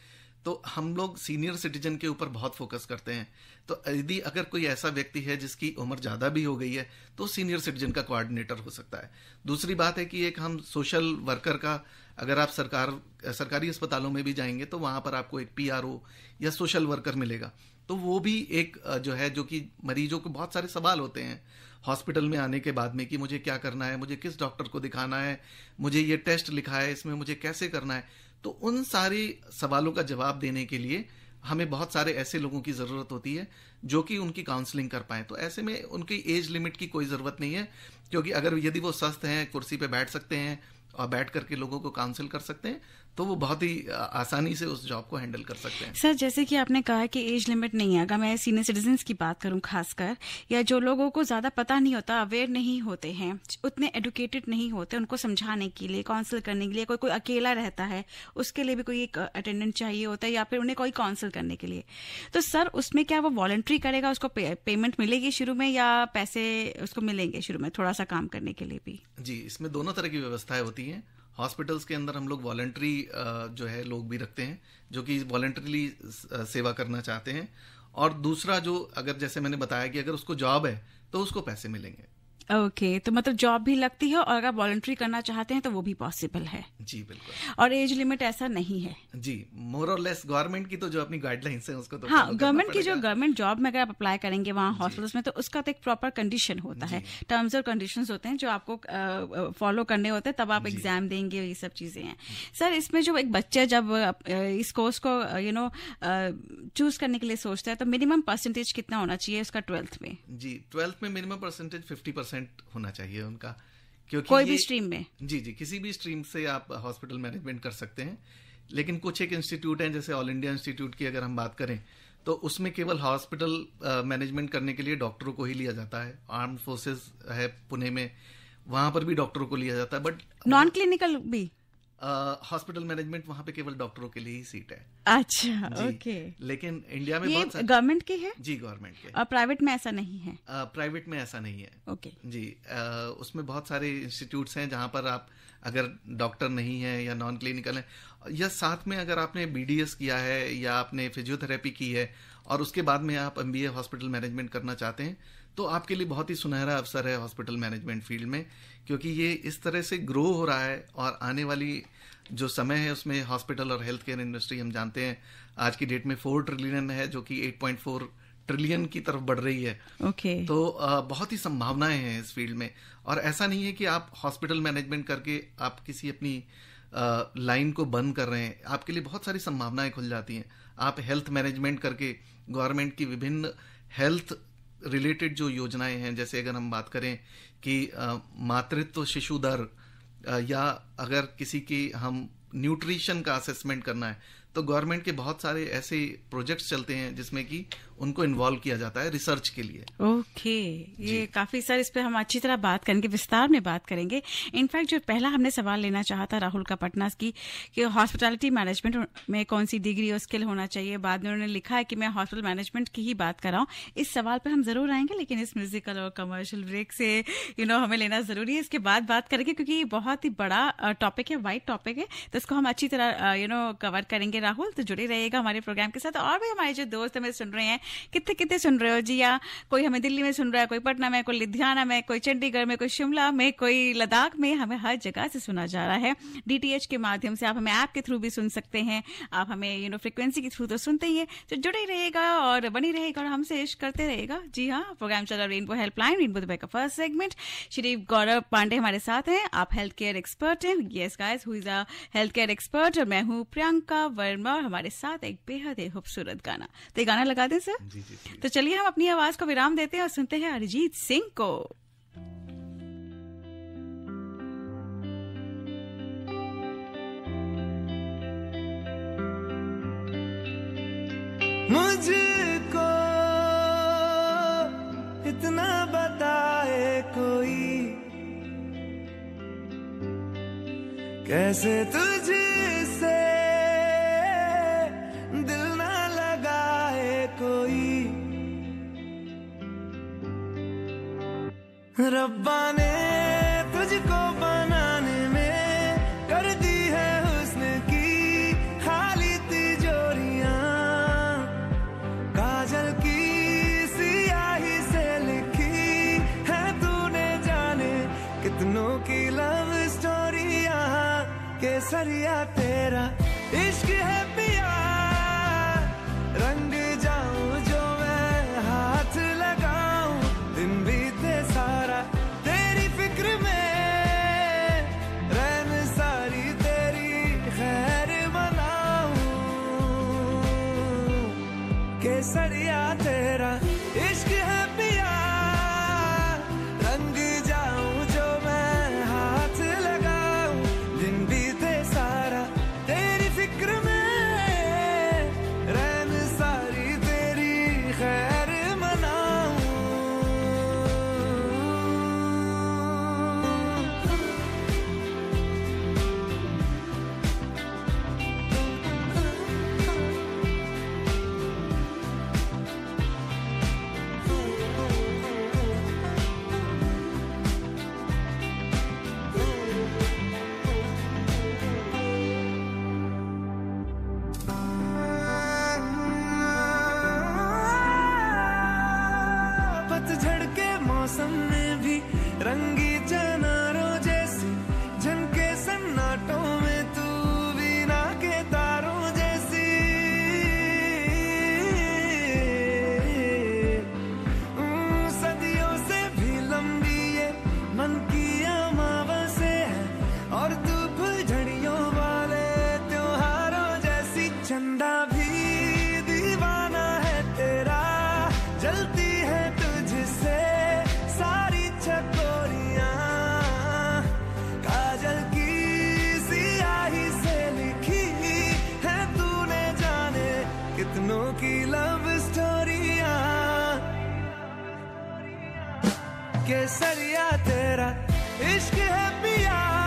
तो हम लोग सीनियर सिटीजन के ऊपर बहुत फोकस करते हैं। तो यदि अगर कोई ऐसा व्यक्ति है जिसकी उम्र ज़्यादा भी हो गई है तो सीनियर सिटीजन का कोऑर्डिनेटर हो सकता है। दूसरी बात है कि एक हम सोशल वर्कर का, अगर आप सरकार, सरकारी अस्पतालों में भी जाएँगे तो वहाँ पर आपको एक पीआरओ या सोशल वर्कर मिलेगा। तो वो भी एक जो है, जो कि मरीजों को बहुत सारे सवाल होते हैं। हॉस्पिटल में आने के बाद में कि मुझे क्या करना है, मुझे किस डॉक्टर को दिखाना है, मुझे ये टेस्ट लिखा है, इसमें मुझे कैसे करना है। तो उन सारे सवालों का जवाब देने के लिए हमें बहुत सारे ऐसे लोगों की ज़रूरत होती है जो कि उनकी काउंसलिंग कर पाए। तो ऐसे में उनकी एज लिमिट की कोई ज़रूरत नहीं है, क्योंकि अगर यदि वो स्वस्थ हैं, कुर्सी पे बैठ सकते हैं और बैठ करके लोगों को काउंसिल कर सकते हैं तो वो बहुत ही आसानी से उस जॉब को हैंडल कर सकते हैं। सर जैसे कि आपने कहा कि एज लिमिट नहीं है अगर मैं सीनियर सिटीजन की बात करूँ खासकर या जो लोगों को ज़्यादा पता नहीं होता अवेयर नहीं होते हैं उतने एडुकेटेड नहीं होते उनको समझाने के लिए काउंसिल करने के लिए कोई कोई अकेला रहता है उसके लिए भी कोई एक अटेंडेंट चाहिए होता है या फिर उन्हें कोई काउंसिल करने के लिए। तो सर उसमें क्या वो वॉलंट्री करेगा उसको पे, पेमेंट मिलेगी शुरू में या पैसे उसको मिलेंगे शुरू में थोड़ा सा काम करने के लिए भी? जी इसमें दोनों तरह की व्यवस्थाएँ होती हैं। हॉस्पिटल्स के अंदर हम लोग वॉलेंट्री जो है, लोग भी रखते हैं, जो कि वॉलेंट्रीली सेवा करना चाहते हैं। और दूसरा जो, अगर जैसे मैंने बताया कि अगर उसको जॉब है तो उसको पैसे मिलेंगे। ओके okay, तो मतलब जॉब भी लगती है और अगर वॉलंटरी करना चाहते हैं तो वो भी पॉसिबल है। जी बिल्कुल। और एज लिमिट ऐसा नहीं है। जी मोर और लेस गवर्नमेंट की तो जो अपनी गाइडलाइंस है उसको तो हाँ गवर्नमेंट की जो गवर्नमेंट जॉब में अगर आप अप्लाई करेंगे वहाँ हॉस्पिटल्स में तो उसका तो एक प्रॉपर कंडीशन होता है। टर्म्स और कंडीशन होते हैं जो आपको फॉलो करने होते हैं तब आप एग्ज़ाम देंगे ये सब चीज़ें हैं। सर इसमें जो एक बच्चा जब इस कोर्स को यू नो चूज़ करने के लिए सोचता है तो मिनिमम परसेंटेज कितना होना चाहिए उसका ट्वेल्थ में? जी ट्वेल्थ में मिनिमम परसेंटेज फिफ्टी परसेंट होना चाहिए उनका क्योंकि कोई भी स्ट्रीम में। जी जी किसी भी स्ट्रीम से आप हॉस्पिटल मैनेजमेंट कर सकते हैं लेकिन कुछ एक इंस्टीट्यूट हैं जैसे ऑल इंडिया इंस्टीट्यूट की अगर हम बात करें तो उसमें केवल हॉस्पिटल मैनेजमेंट करने के लिए डॉक्टरों को ही लिया जाता है। आर्म फोर्सेज है पुणे में वहाँ पर भी डॉक्टरों को लिया जाता है बट नॉन क्लिनिकल भी। हॉस्पिटल मैनेजमेंट वहाँ पे केवल डॉक्टरों के लिए ही सीट है। अच्छा ओके लेकिन इंडिया में ये गवर्नमेंट की है? जी गवर्नमेंट के। और प्राइवेट में ऐसा नहीं है? प्राइवेट में ऐसा नहीं है। ओके जी आ, उसमें बहुत सारे इंस्टीट्यूट्स हैं जहाँ पर आप अगर डॉक्टर नहीं है या नॉन क्लिनिकल है या साथ में अगर आपने बीडीएस किया है या आपने फिजियोथेरेपी की है और उसके बाद में आप एमबीए हॉस्पिटल मैनेजमेंट करना चाहते हैं तो आपके लिए बहुत ही सुनहरा अवसर है हॉस्पिटल मैनेजमेंट फ़ील्ड में क्योंकि ये इस तरह से ग्रो हो रहा है और आने वाली जो समय है उसमें हॉस्पिटल और हेल्थ केयर इंडस्ट्री हम जानते हैं आज की डेट में फोर ट्रिलियन है जो कि एट पॉइंट फोर ट्रिलियन की तरफ़ बढ़ रही है ओके okay. तो आ, बहुत ही संभावनाएँ हैं इस फ़ील्ड में और ऐसा नहीं है कि आप हॉस्पिटल मैनेजमेंट करके आप किसी अपनी लाइन को बंद कर रहे हैं आपके लिए बहुत सारी संभावनाएँ खुल जाती हैं आप हेल्थ मैनेजमेंट करके गवर्नमेंट की विभिन्न हेल्थ रिलेटेड जो योजनाएँ हैं, जैसे अगर हम बात करें कि मातृत्व शिशु दर या अगर किसी की हम न्यूट्रिशन का असेसमेंट करना है तो गवर्नमेंट के बहुत सारे ऐसे प्रोजेक्ट्स चलते हैं जिसमें कि उनको इन्वॉल्व किया जाता है रिसर्च के लिए। ओके ये काफ़ी सर इस पर हम अच्छी तरह बात करेंगे विस्तार में बात करेंगे। इनफैक्ट जो पहला हमने सवाल लेना चाहा था राहुल का पटना की कि हॉस्पिटैलिटी मैनेजमेंट में कौन सी डिग्री और स्किल होना चाहिए? बाद में उन्होंने लिखा है कि मैं हॉस्पिटल मैनेजमेंट की ही बात कर रहा हूँ। इस सवाल पर हम ज़रूर आएँगे लेकिन इस म्यूजिकल और कमर्शियल ब्रेक से यू नो हमें लेना ज़रूरी है। इसके बाद बात करेंगे क्योंकि ये बहुत ही बड़ा टॉपिक है वाइड टॉपिक है। तो इसको हम अच्छी तरह यू नो कवर करेंगे राहुल। तो जुड़े रहिएगा हमारे प्रोग्राम के साथ। और भी हमारे जो दोस्त हमें सुन रहे हैं कितने कितने सुन रहे हो जी? या कोई हमें दिल्ली में सुन रहा है, कोई पटना में, कोई लुधियाना में, कोई चंडीगढ़ में, कोई शिमला में, कोई लद्दाख में, हमें हर जगह से सुना जा रहा है। डीटीएच के माध्यम से आप हमें ऐप के थ्रू भी सुन सकते हैं। आप हमें यू नो फ्रिक्वेंसी के थ्रू तो सुनते ही है। तो जुड़े रहेगा और बनी रहेगा और हमसे इश्क करते रहेगा जी हाँ प्रोग्राम चल रहा रेनबो हेल्पलाइन रेनबो दुबई का फ़र्स्ट सेगमेंट श्री गौरव पांडे हमारे साथ हैं। आप हेल्थ केयर एक्सपर्ट हैं। Yes guys who is a health care expert और मैं हूँ प्रियंका वर्मा और हमारे साथ एक बेहद ही खूबसूरत गाना। तो ये गाना लगा दें सर। जी जी जी। तो चलिए हम अपनी आवाज़ को विराम देते हैं और सुनते हैं अरिजीत सिंह को। मुझको इतना बताए कोई। कैसे तुझसे रब्बा ने तुझको बनाने में कर दी है हुस्न की खाली तिजोरिया। काजल की सियाही से लिखी है तूने जाने कितनों की लव स्टोरिया केसरिया तेरा इश्क है पिया, रंग केसरिया तेरा इश्क है पिया।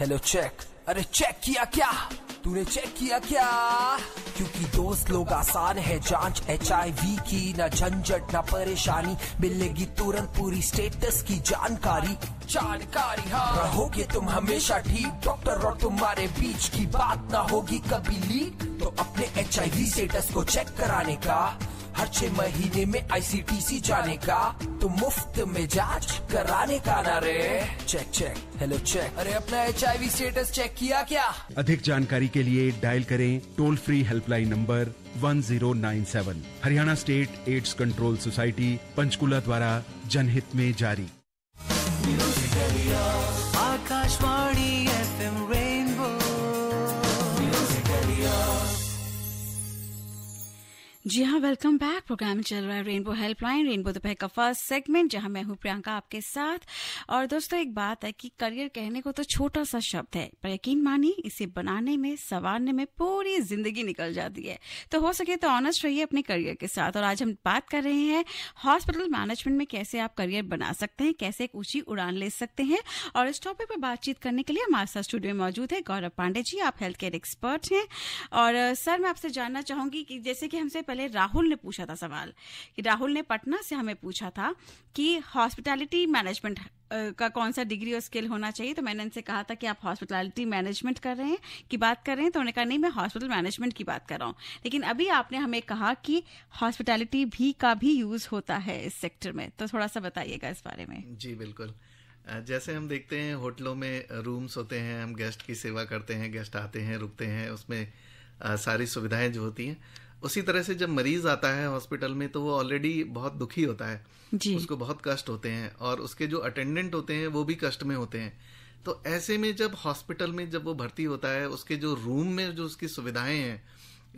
हेलो चेक अरे चेक किया क्या? तूने चेक किया क्या? क्योंकि दोस्त लोग आसान है, जाँच एच की, न झंझट, न परेशानी। मिलेगी तुरंत पूरी स्टेटस की जानकारी। जानकारी हाँ। रहोगे तुम हमेशा ठीक। डॉक्टर और तुम्हारे बीच की बात ना होगी कभी लीक तो अपने एच आई स्टेटस को चेक कराने का हर छह महीने में आईसीटीसी जाने का तो मुफ़्त में जाँच कराने का ना रे। चेक चेक हेलो चेक अरे अपना एचआईवी स्टेटस चेक किया क्या? अधिक जानकारी के लिए डायल करें toll free helpline number 1097 Haryana state AIDS control society Panchkula द्वारा जनहित में जारी। जी हाँ वेलकम बैक प्रोग्राम चल रहा है रेनबो हेल्पलाइन रेनबो दोपहर का फ़र्स्ट सेगमेंट जहाँ मैं हूँ प्रियंका आपके साथ। और दोस्तों, एक बात है कि करियर कहने को तो छोटा सा शब्द है, पर यकीन मानिए, इसे बनाने में, संवारने में पूरी ज़िंदगी निकल जाती है। तो हो सके तो ऑनेस्ट रहिए अपने करियर के साथ। और आज हम बात कर रहे हैं हॉस्पिटल मैनेजमेंट में कैसे आप करियर बना सकते हैं, कैसे एक ऊँची उड़ान ले सकते हैं। और इस टॉपिक पर बातचीत करने के लिए हमारे साथ स्टूडियो में मौजूद है गौरव पांडे जी। आप हेल्थ केयर एक्सपर्ट हैं। और सर मैं आपसे जानना चाहूँगी कि जैसे कि हमसे पहले राहुल ने पूछा था सवाल, कि राहुल ने पटना से हमें पूछा था कि हॉस्पिटैलिटी मैनेजमेंट का कौन सा डिग्री और स्किल होना चाहिए तो मैंने इनसे कहा था कि आप हॉस्पिटैलिटी मैनेजमेंट कर रहे हैं, की बात कर रहे हैं तो उन्होंने कहा, नहीं, मैं हॉस्पिटल मैनेजमेंट की बात कर रहा हूँ। लेकिन अभी आपने हमें कहा कि हॉस्पिटैलिटी भी का भी यूज़ होता है इस सेक्टर में तो थोड़ा सा बताइएगा इस बारे में। जी, बिल्कुल। जैसे हम देखते हैं, होटलों में रूम्स होते हैं, हम गेस्ट की सेवा करते हैं गेस्ट आते हैं, रुकते हैं, उसमें सारी सुविधाएँ जो होती हैं उसी तरह से जब मरीज़ आता है हॉस्पिटल में तो वो ऑलरेडी बहुत दुखी होता है। जी। उसको बहुत कष्ट होते हैं और उसके जो अटेंडेंट होते हैं वो भी कष्ट में होते हैं। तो ऐसे में जब हॉस्पिटल में जब वो भर्ती होता है उसके जो रूम में जो उसकी सुविधाएँ हैं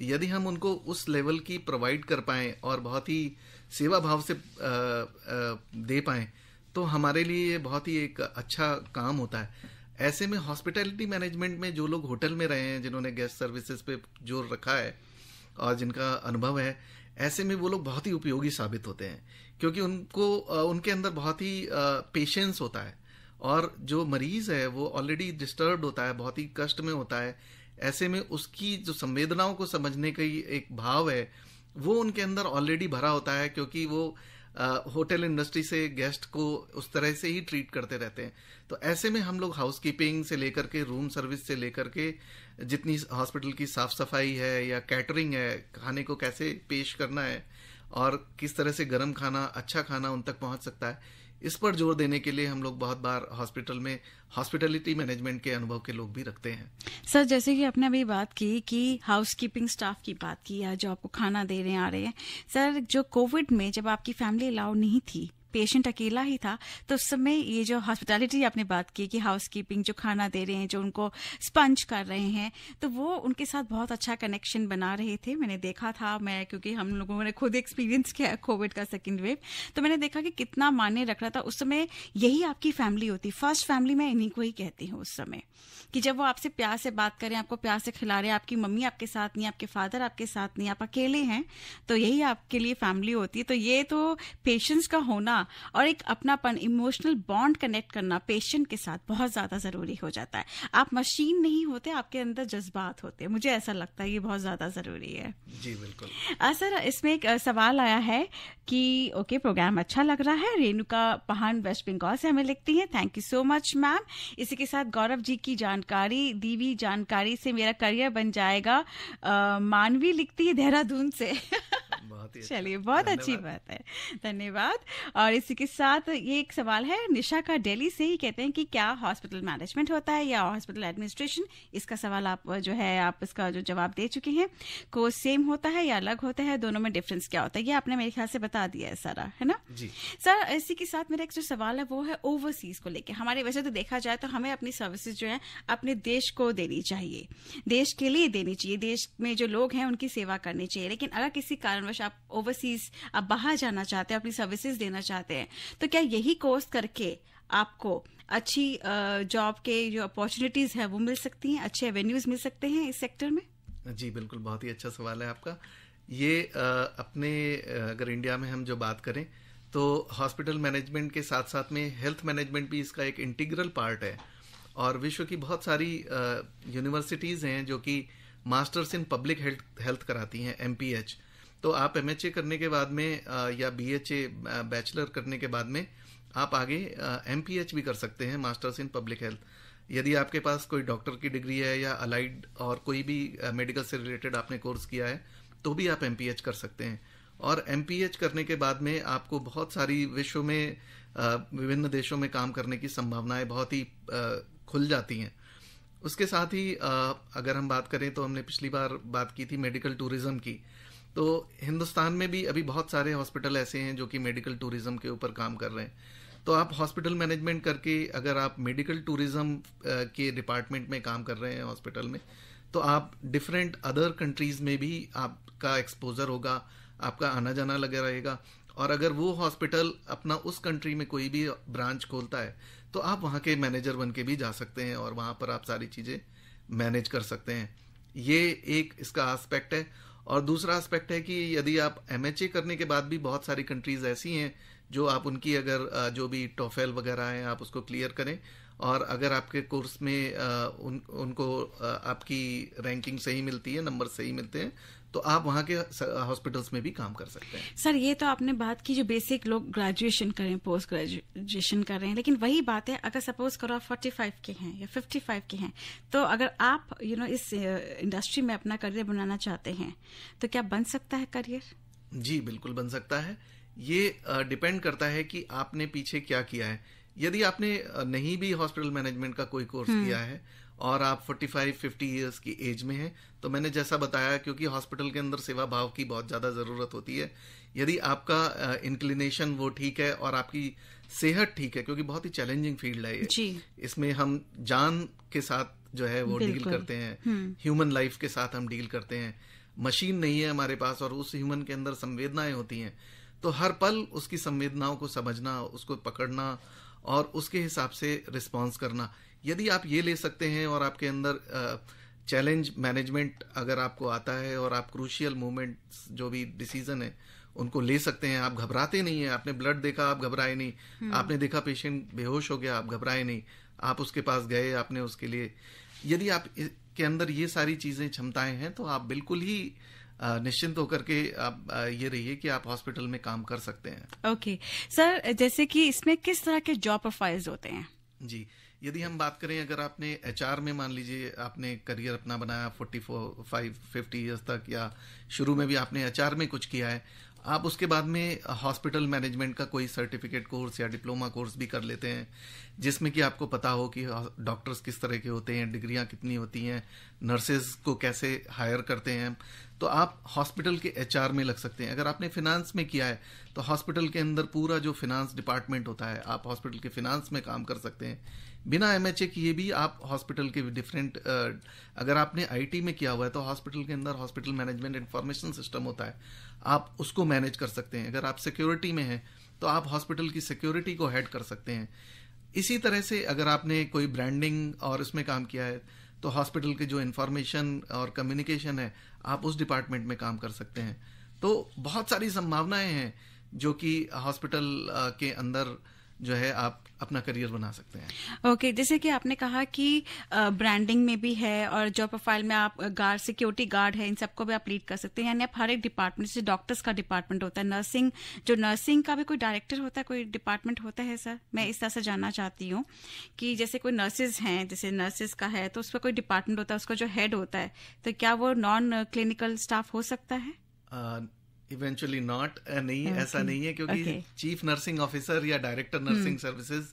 यदि हम उनको उस लेवल की प्रोवाइड कर पाएँ और बहुत ही सेवा भाव से दे पाए तो हमारे लिए ये बहुत ही एक अच्छा काम होता है। ऐसे में हॉस्पिटैलिटी मैनेजमेंट में जो लोग होटल में रहे हैं जिन्होंने गेस्ट सर्विसेज़ पे ज़ोर रखा है और जिनका अनुभव है, ऐसे में वो लोग बहुत ही उपयोगी साबित होते हैं, क्योंकि उनको उनके अंदर बहुत ही पेशेंस होता है और जो मरीज़ है, वो ऑलरेडी डिस्टर्ब होता है, बहुत ही कष्ट में होता है, ऐसे में उसकी जो संवेदनाओं को समझने का ही एक भाव है, वो उनके अंदर ऑलरेडी भरा होता है, क्योंकि वो होटल इंडस्ट्री से गेस्ट को उस तरह से ही ट्रीट करते रहते हैं। तो ऐसे में हम लोग हाउस कीपिंग से लेकर के, रूम सर्विस से लेकर के, जितनी हॉस्पिटल की साफ़ सफ़ाई है या कैटरिंग है, खाने को कैसे पेश करना है और किस तरह से गर्म खाना अच्छा खाना उन तक पहुँच सकता है इस पर ज़ोर देने के लिए हम लोग बहुत बार हॉस्पिटल में हॉस्पिटलिटी मैनेजमेंट के अनुभव के लोग भी रखते हैं। सर, जैसे कि आपने अभी बात की कि हाउसकीपिंग स्टाफ की बात की या जो आपको खाना दे रहे आ रहे हैं। सर, जो कोविड में जब आपकी फैमिली अलाउ नहीं थी पेशेंट अकेला ही था तो उस समय ये जो हॉस्पिटैलिटी आपने बात की कि हाउसकीपिंग जो खाना दे रहे हैं, जो उनको स्पंज कर रहे हैं तो वो उनके साथ बहुत अच्छा कनेक्शन बना रहे थे। मैंने देखा था मैं, क्योंकि हम लोगों ने खुद एक्सपीरियंस किया कोविड का सेकेंड वेव तो मैंने देखा कि कितना मान्य रख रहा था। उस समय यही आपकी फैमिली होती। फ़र्स्ट फैमिली मैं इन्हीं को ही कहती हूँ उस समय कि जब वो आपसे प्यार से बात करें, आपको प्यार से खिला रहे हैं आपकी मम्मी आपके साथ नहीं, आपके फादर आपके साथ नहीं, आप अकेले हैं तो यही आपके लिए फैमिली होती है। तो ये तो पेशेंस का होना और एक अपनापन इमोशनल बॉन्ड कनेक्ट करना पेशेंट के साथ बहुत ज़्यादा ज़रूरी हो जाता है। आप मशीन नहीं होते आपके अंदर जज्बात होते हैं। मुझे ऐसा लगता है ये बहुत ज़्यादा ज़रूरी है। जी बिल्कुल। आ, सर इसमें एक सवाल आया है कि ओके प्रोग्राम अच्छा लग रहा है। रेणुका पहान वेस्ट बंगाल से हमें लिखती हैं। Thank you so much ma'am इसी के साथ गौरव जी की जानकारी दी हुई जानकारी से मेरा करियर बन जाएगा। मानवी लिखती है देहरादून से। बहुत ही अच्छा। चलिए बहुत अच्छी बात है। धन्यवाद। और इसी के साथ ये एक सवाल है निशा का दिल्ली से ही कहते हैं कि क्या हॉस्पिटल मैनेजमेंट होता है या हॉस्पिटल एडमिनिस्ट्रेशन? इसका सवाल आप जो है आप इसका जो जवाब दे चुके हैं। को सेम होता है या अलग होता है? दोनों में डिफरेंस क्या होता है? ये आपने मेरे ख्याल से बता दिया है सारा है ना? जी। सर इसी के साथ मेरा एक जो सवाल है वो है ओवरसीज को लेकर हमारे वैसे तो देखा जाए तो हमें अपनी सर्विसेज़ जो है अपने देश को देनी चाहिए। देश के लिए देनी चाहिए। देश में जो लोग हैं उनकी सेवा करनी चाहिए। लेकिन अगर किसी कारणवश आप ओवरसीज आप बाहर जाना चाहते हैं, अपनी सर्विसेज़ देना चाहते हैं तो क्या यही कोर्स करके आपको अच्छी जॉब के जो अपॉर्चुनिटीज़ है, वो मिल सकती हैं, अच्छे एवेन्यूज मिल सकते हैं इस सेक्टर में? जी, बिल्कुल, बहुत ही अच्छा सवाल है आपका। ये अपने अगर इंडिया में हम जो बात करें तो हॉस्पिटल मैनेजमेंट के साथ साथ में हेल्थ मैनेजमेंट भी इसका एक इंटीग्रल पार्ट है। और विश्व की बहुत सारी यूनिवर्सिटीज़ हैं जो कि masters in public health health कराती हैं एम तो आप एमएचए करने के बाद में या बीएचए बैचलर करने के बाद में आप आगे एमपीएच भी कर सकते हैं मास्टर्स इन पब्लिक हेल्थ यदि आपके पास कोई डॉक्टर की डिग्री है या अलाइड और कोई भी मेडिकल से रिलेटेड आपने कोर्स किया है तो भी आप एमपीएच कर सकते हैं। और एमपीएच करने के बाद में आपको बहुत सारी विश्व में विभिन्न देशों में काम करने की संभावनाएँ बहुत ही खुल जाती हैं। उसके साथ ही अगर हम बात करें तो हमने पिछली बार बात की थी मेडिकल टूरिज़्म की। तो हिंदुस्तान में भी अभी बहुत सारे हॉस्पिटल ऐसे हैं जो कि मेडिकल टूरिज़्म के ऊपर काम कर रहे हैं। तो आप हॉस्पिटल मैनेजमेंट करके अगर आप मेडिकल टूरिज़्म के डिपार्टमेंट में काम कर रहे हैं हॉस्पिटल में तो आप डिफरेंट अदर कंट्रीज़ में भी आपका एक्सपोजर होगा, आपका आना जाना लगा रहेगा। और अगर वो हॉस्पिटल अपना उस कंट्री में कोई भी ब्रांच खोलता है तो आप वहाँ के मैनेजर बन के भी जा सकते हैं और वहाँ पर आप सारी चीज़ें मैनेज कर सकते हैं। ये एक इसका एस्पेक्ट है। और दूसरा एस्पेक्ट है कि यदि आप एमएचए करने के बाद भी बहुत सारी कंट्रीज़ ऐसी हैं जो आप उनकी अगर जो भी टोफेल वगैरह हैं, आप उसको क्लियर करें। और अगर आपके कोर्स में उन, उनको आपकी रैंकिंग सही मिलती है नंबर सही मिलते हैं तो आप वहाँ के हॉस्पिटल्स में भी काम कर सकते हैं। सर ये तो आपने बात की जो बेसिक लोग ग्रेजुएशन करें पोस्ट ग्रेजुएशन कर रहे हैं। लेकिन वही बात है अगर सपोज़ करो आप फोर्टी फाइव के हैं या फिफ्टी फाइव के हैं तो अगर आप यू you नो know, इस इंडस्ट्री में अपना करियर बनाना चाहते हैं तो क्या बन सकता है करियर जी बिल्कुल बन सकता है। ये डिपेंड करता है कि आपने पीछे क्या किया है। यदि आपने नहीं भी हॉस्पिटल मैनेजमेंट का कोई कोर्स किया है और आप 45 50 इयर्स की एज में हैं तो मैंने जैसा बताया क्योंकि हॉस्पिटल के अंदर सेवा भाव की बहुत ज़्यादा ज़रूरत होती है यदि आपका इंक्लिनेशन वो ठीक है और आपकी सेहत ठीक है क्योंकि बहुत ही चैलेंजिंग फ़ील्ड है ये। इसमें हम जान के साथ जो है वो डील करते हैं ह्यूमन लाइफ के साथ हम डील करते हैं। मशीन नहीं है हमारे पास और उस ह्यूमन के अंदर संवेदनाएँ होती हैं तो हर पल उसकी संवेदनाओं को समझना उसको पकड़ना और उसके हिसाब से रिस्पॉन्स करना। यदि आप ये ले सकते हैं और आपके अंदर चैलेंज मैनेजमेंट अगर आपको आता है और आप क्रूशियल मूवमेंट्स जो भी डिसीज़न है उनको ले सकते हैं। आप घबराते नहीं हैं। आपने ब्लड देखा आप घबराए नहीं। आपने देखा पेशेंट बेहोश हो गया आप घबराए नहीं। आप उसके पास गए आपने उसके लिए। यदि आप के अंदर ये सारी चीज़ें क्षमताएँ हैं तो आप बिल्कुल ही निश्चिंत होकर के आप ये रहिए कि आप हॉस्पिटल में काम कर सकते हैं। ओके सर जैसे कि इसमें किस तरह के जॉब प्रोफाइल्स होते हैं? जी। यदि हम बात करें, अगर आपने एचआर में मान लीजिए आपने करियर अपना बनाया, forty four, five, fifty years तक, या शुरू में भी आपने एचआर में कुछ किया है, आप उसके बाद में हॉस्पिटल मैनेजमेंट का कोई सर्टिफिकेट कोर्स या डिप्लोमा कोर्स भी कर लेते हैं, जिसमें कि आपको पता हो कि डॉक्टर्स किस तरह के होते हैं, डिग्रियाँ कितनी होती हैं नर्सेज को कैसे हायर करते हैं। तो आप हॉस्पिटल के एचआर में लग सकते हैं। अगर आपने फिनांस में किया है तो हॉस्पिटल के अंदर पूरा जो फिनांस डिपार्टमेंट होता है, आप हॉस्पिटल के फिनांस में काम कर सकते हैं। बिना एम किए भी आप हॉस्पिटल के डिफरेंट अगर आपने आईटी में किया हुआ है तो हॉस्पिटल के अंदर हॉस्पिटल मैनेजमेंट इंफॉर्मेशन सिस्टम होता है। आप उसको मैनेज कर सकते हैं। अगर आप सिक्योरिटी में हैं तो आप हॉस्पिटल की सिक्योरिटी को हेड कर सकते हैं। इसी तरह से अगर आपने कोई ब्रांडिंग और इसमें काम किया है तो हॉस्पिटल के जो इंफॉर्मेशन और कम्युनिकेशन है, आप उस डिपार्टमेंट में काम कर सकते हैं। तो बहुत सारी संभावनाएँ हैं, जो कि हॉस्पिटल के अंदर जो है आप अपना करियर बना सकते हैं। ओके okay, जैसे कि आपने कहा कि ब्रांडिंग में भी है और जॉब प्रोफ़ाइल में आप गार्ड सिक्योरिटी गार्ड है इन सबको भी आप लीड कर सकते हैं। यानी आप हर एक डिपार्टमेंट जैसे डॉक्टर्स का डिपार्टमेंट होता है नर्सिंग जो नर्सिंग का भी कोई डायरेक्टर होता है कोई डिपार्टमेंट होता है सर? मैं इस तरह से जानना चाहती हूँ कि जैसे कोई नर्सेज हैं जैसे नर्सेज का है तो उस पर कोई डिपार्टमेंट होता है उसका जो हेड होता है तो क्या वो नॉन क्लिनिकल स्टाफ हो सकता है? इवेंचुअली नॉट नहीं Okay. ऐसा नहीं है क्योंकि Okay. चीफ नर्सिंग ऑफिसर या डायरेक्टर नर्सिंग सर्विसेज़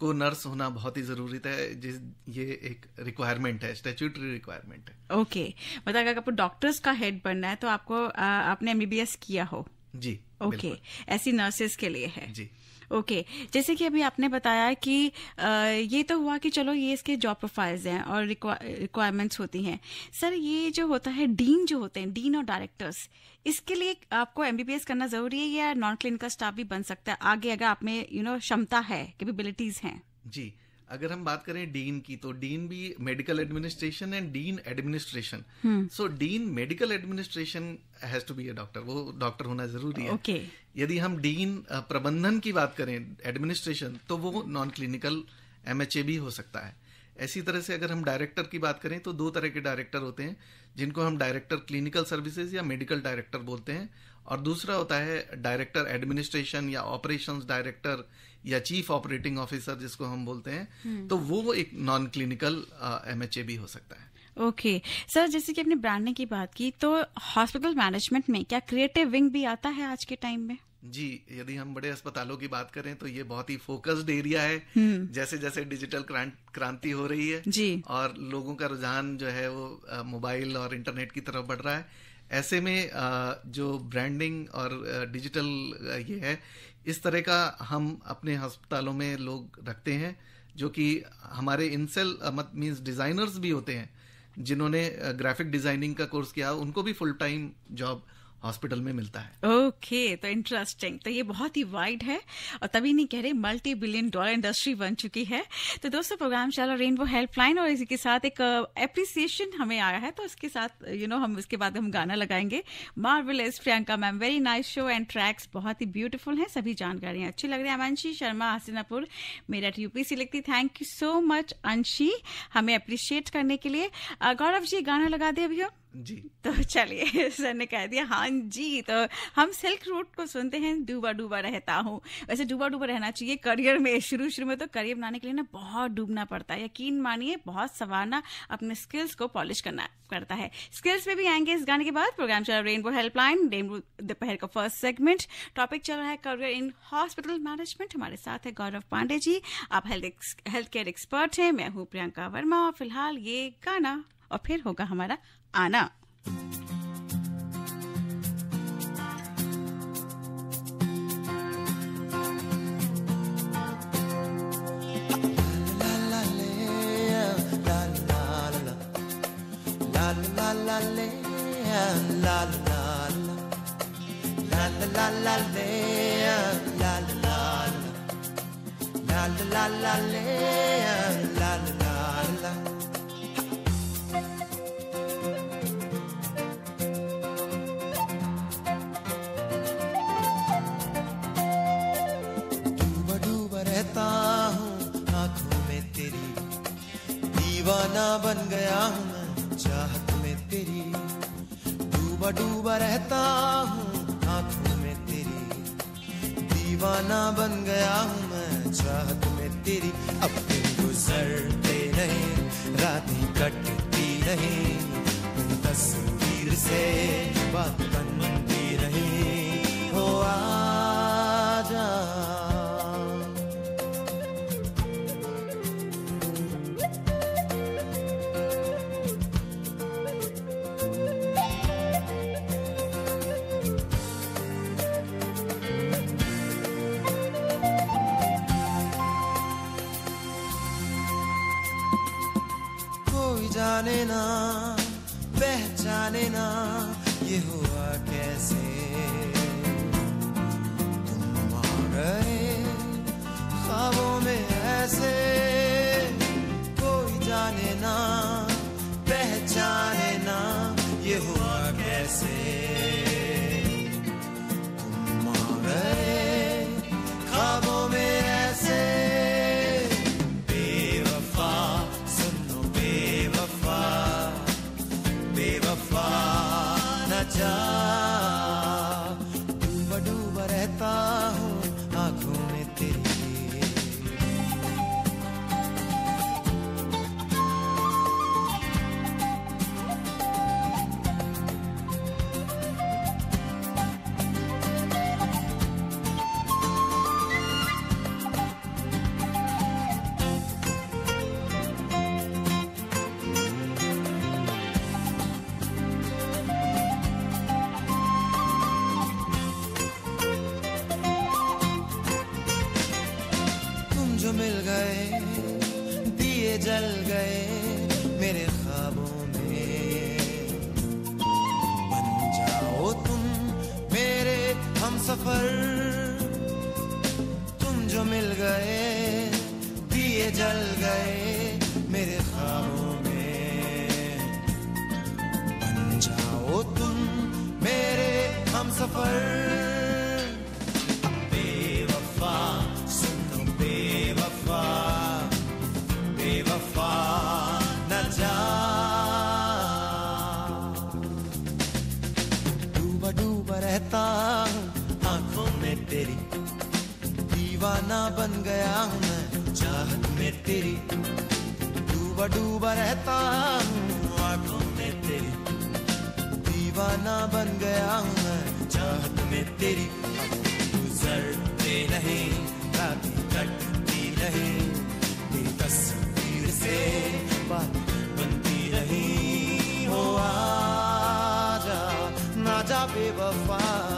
को नर्स होना बहुत ही ज़रूरी है जिस ये एक रिक्वायरमेंट है स्टेचुटरी रिक्वायरमेंट है ओके मतलब अगर आपको डॉक्टर्स का हेड बनना है तो आपको आ, आपने एमबीबीएस किया हो जी ओके okay. ऐसी नर्सेज के लिए है जी ओके okay. जैसे कि अभी आपने बताया कि आ, ये तो हुआ कि चलो ये इसके जॉब प्रोफाइल्स हैं और रिक्वायरमेंट्स होती हैं सर ये जो होता है डीन जो होते हैं डीन और डायरेक्टर्स इसके लिए आपको एमबीबीएस करना ज़रूरी है या नॉन क्लिनिकल स्टाफ भी बन सकता है आगे अगर आप में यू नो क्षमता है कैपेबिलिटीज हैं जी अगर हम बात करें डीन की तो डीन भी medical administration and dean administration so dean medical administration has to be a doctor वो डॉक्टर होना ज़रूरी है। ओके यदि हम डीन प्रबंधन की बात करें एडमिनिस्ट्रेशन तो वो नॉन क्लिनिकल एमएचए भी हो सकता है। ऐसी तरह से अगर हम डायरेक्टर की बात करें तो दो तरह के डायरेक्टर होते हैं जिनको हम डायरेक्टर क्लिनिकल सर्विसेज़ या मेडिकल डायरेक्टर बोलते हैं और दूसरा होता है डायरेक्टर एडमिनिस्ट्रेशन या ऑपरेशंस डायरेक्टर या चीफ ऑपरेटिंग ऑफिसर जिसको हम बोलते हैं तो वो एक नॉन क्लिनिकल एमएचए भी हो सकता है। ओके। सर जैसे कि आपने ब्रांडिंग की बात की तो हॉस्पिटल मैनेजमेंट में क्या क्रिएटिव विंग भी आता है आज के टाइम में? जी यदि हम बड़े अस्पतालों की बात करें तो ये बहुत ही फोकस्ड एरिया है। जैसे जैसे डिजिटल क्रांति हो रही है जी। और लोगों का रुझान जो है वो मोबाइल और इंटरनेट की तरफ़ बढ़ रहा है ऐसे में जो ब्रांडिंग और डिजिटल ये है, इस तरह का हम अपने अस्पतालों में लोग रखते हैं, जो कि हमारे इनसेल मत मीन्स डिजाइनर्स भी होते हैं, जिन्होंने ग्राफिक डिज़ाइनिंग का कोर्स किया, उनको भी फुल टाइम जॉब हॉस्पिटल में मिलता है। ओके okay, तो इंटरेस्टिंग तो ये बहुत ही वाइड है और तभी नहीं कह रहे मल्टी बिलियन डॉलर इंडस्ट्री बन चुकी है। तो दोस्तों प्रोग्राम चला रेनबो हेल्पलाइन और इसी के साथ एक अप्रिसिएशन हमें आया है तो उसके साथ यू you नो know, हम उसके बाद हम गाना लगाएँगे। Marvellous Priyanka ma'am very nice show and tracks बहुत ही ब्यूटीफुल हैं सभी जानकारियाँ अच्छी लग रही है। अंशी शर्मा हसीनापुर मेरा यूपीसी लिखती थैंक यू सो मच अंशी हमें अप्रिशिएट करने के लिए। गौरव जी गाना लगा दे अभी हम। जी। तो चलिए, सर ने कह दिया हाँ जी तो हम सिल्क रूट को सुनते हैं, डूबा डूबा रहता हूँ। वैसे डूबा डूबा रहना चाहिए, करियर में, शुरू शुरू में तो करियर बनाने के लिए ना बहुत डूबना पड़ता है। यकीन मानिए, बहुत सवारना अपने स्किल्स को पॉलिश करना करता है। स्किल्स में भी आएँगे इस गाने के बाद। प्रोग्राम चल रहा रेनबो हेल्पलाइन रेनबो दोपहर का फ़र्स्ट सेगमेंट टॉपिक चल रहा है करियर इन हॉस्पिटल मैनेजमेंट हमारे साथ है गौरव पांडे जी। आप हेल्थ केयर एक्सपर्ट हैं। मैं हूँ प्रियंका वर्मा और फ़िलहाल ये गाना, और फिर होगा हमारा आना डूबा बन गया हूँ मैं, चाहत में तेरी। डूबा डूबा रहता हूँ आँखों में तेरी। दीवाना बन गया हूँ मैं, चाहत में तेरी। अब दिन गुजरते नहीं रातें कटती नहीं तस्वीर से बात बनती रही। हो आजा जाने ना पहचाने ना। तेरी। डूबा डूबा रहता हूँ, आँखों में तेरी। दीवाना बन गया हूँ मैं, चाहत में तेरी। गुजरते रहे, रातें कटती रहे तेरी तस्वीर से बात बनती रही। हो आजा ना जा बेवफा।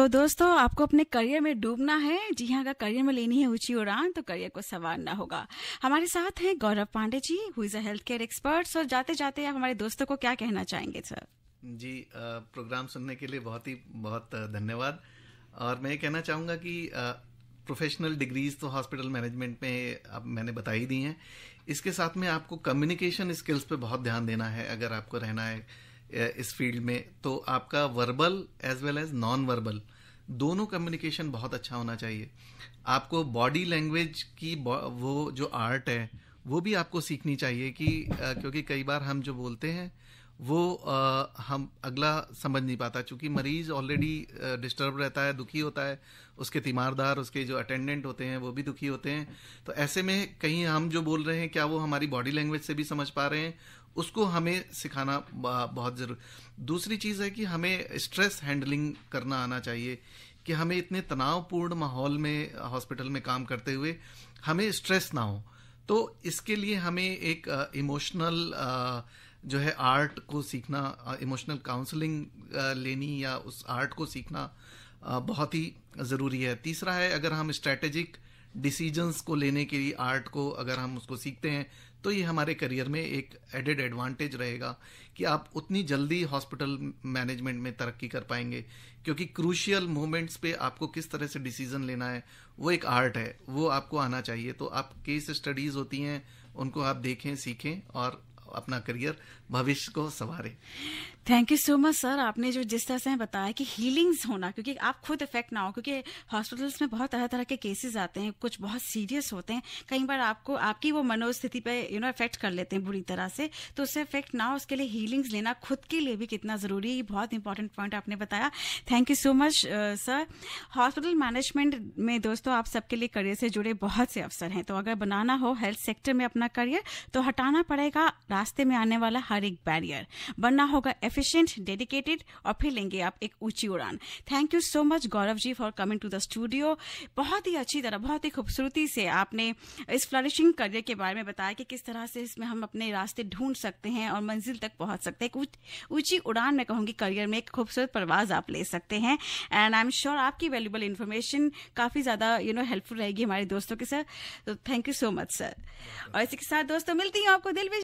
तो दोस्तों, आपको अपने करियर में डूबना है, जी हाँ अगर करियर में लेनी है ऊँची उड़ान तो करियर को संवारना होगा। हमारे साथ हैं Gaurav Pandey ji who is health care expert और जाते जाते आप हमारे दोस्तों को क्या कहना चाहेंगे सर जी प्रोग्राम सुनने के लिए बहुत ही, बहुत धन्यवाद। और मैं कहना चाहूँगा कि प्रोफेशनल डिग्रीज तो हॉस्पिटल मैनेजमेंट में अब मैंने बता ही दी हैं। इसके साथ में आपको कम्युनिकेशन स्किल्स पे बहुत ध्यान देना है, अगर आपको रहना है। इस फ़ील्ड में तो आपका verbal as well as non verbal दोनों कम्युनिकेशन बहुत अच्छा होना चाहिए। आपको बॉडी लैंग्वेज की वो जो आर्ट है, वो भी आपको सीखनी चाहिए कि क्योंकि कई बार हम जो बोलते हैं वो अ, हम अगला समझ नहीं पाता। क्योंकि मरीज़ ऑलरेडी डिस्टर्ब रहता है दुखी होता है उसके तीमारदार उसके जो अटेंडेंट होते हैं वो भी दुखी होते हैं। तो ऐसे में कहीं हम जो बोल रहे हैं क्या वो हमारी बॉडी लैंग्वेज से भी समझ पा रहे हैं? उसको हमें सिखाना बहुत ज़रूर। दूसरी चीज़ है कि हमें स्ट्रेस हैंडलिंग करना आना चाहिए कि हमें इतने तनावपूर्ण माहौल में हॉस्पिटल में काम करते हुए हमें स्ट्रेस ना हो। तो इसके लिए हमें एक इमोशनल जो है आर्ट को सीखना इमोशनल काउंसलिंग लेनी या उस आर्ट को सीखना बहुत ही ज़रूरी है। तीसरा है, अगर हम स्ट्रेटेजिक डिसीजंस को लेने के लिए आर्ट को अगर हम उसको सीखते हैं तो ये हमारे करियर में एक एडेड एडवांटेज रहेगा कि आप उतनी जल्दी हॉस्पिटल मैनेजमेंट में तरक्की कर पाएँगे। क्योंकि क्रूशियल मोमेंट्स पे आपको किस तरह से डिसीज़न लेना है, वो एक आर्ट है, वो आपको आना चाहिए। तो आप केस स्टडीज़ होती हैं, उनको आप देखें, सीखें और अपना करियर, भविष्य को संवारें। Thank you so much sir आपने जो जिस तरह से बताया कि हीलिंग्स होना, क्योंकि आप खुद इफ़ेक्ट ना हो, क्योंकि हॉस्पिटल्स में बहुत तरह तरह के केसेस आते हैं, कुछ बहुत सीरियस होते हैं। कई बार आपको, आपकी वो मनोस्थिति पे यू नो इफ़ेक्ट कर लेते हैं बुरी तरह से। तो उससे इफ़ेक्ट ना हो, उसके लिए हीलिंग्स लेना खुद के लिए भी कितना ज़रूरी है बहुत इंपॉर्टेंट पॉइंट आपने बताया। Thank you so much sir hospital management में दोस्तों, आप सबके लिए करियर से जुड़े बहुत से अवसर हैं। तो अगर बनाना हो हेल्थ सेक्टर में अपना करियर तो हटाना पड़ेगा। रास्ते में आने वाला हर एक बैरियर। बनना होगा एफिशिएंट डेडिकेटेड और फिर लेंगे आप एक ऊँची उड़ान। Thank you so much Gaurav ji for coming to the studio बहुत ही अच्छी तरह, बहुत ही खूबसूरती से आपने इस फ्लरिशिंग करियर के बारे में बताया कि किस तरह से इसमें हम अपने रास्ते ढूंढ सकते हैं और मंजिल तक पहुँच सकते हैं। ऊँची उड़ान मैं कहूँगी करियर में एक खूबसूरत परवाज आप ले सकते हैं। एंड आई एम श्योर आपकी वैल्यूबल इन्फॉर्मेशन काफ़ी ज़्यादा यू नो हेल्पफुल रहेगी हमारे दोस्तों के साथ। तो thank you so much sir और इसी के साथ दोस्तों, मिलती हूँ आपको दिल में।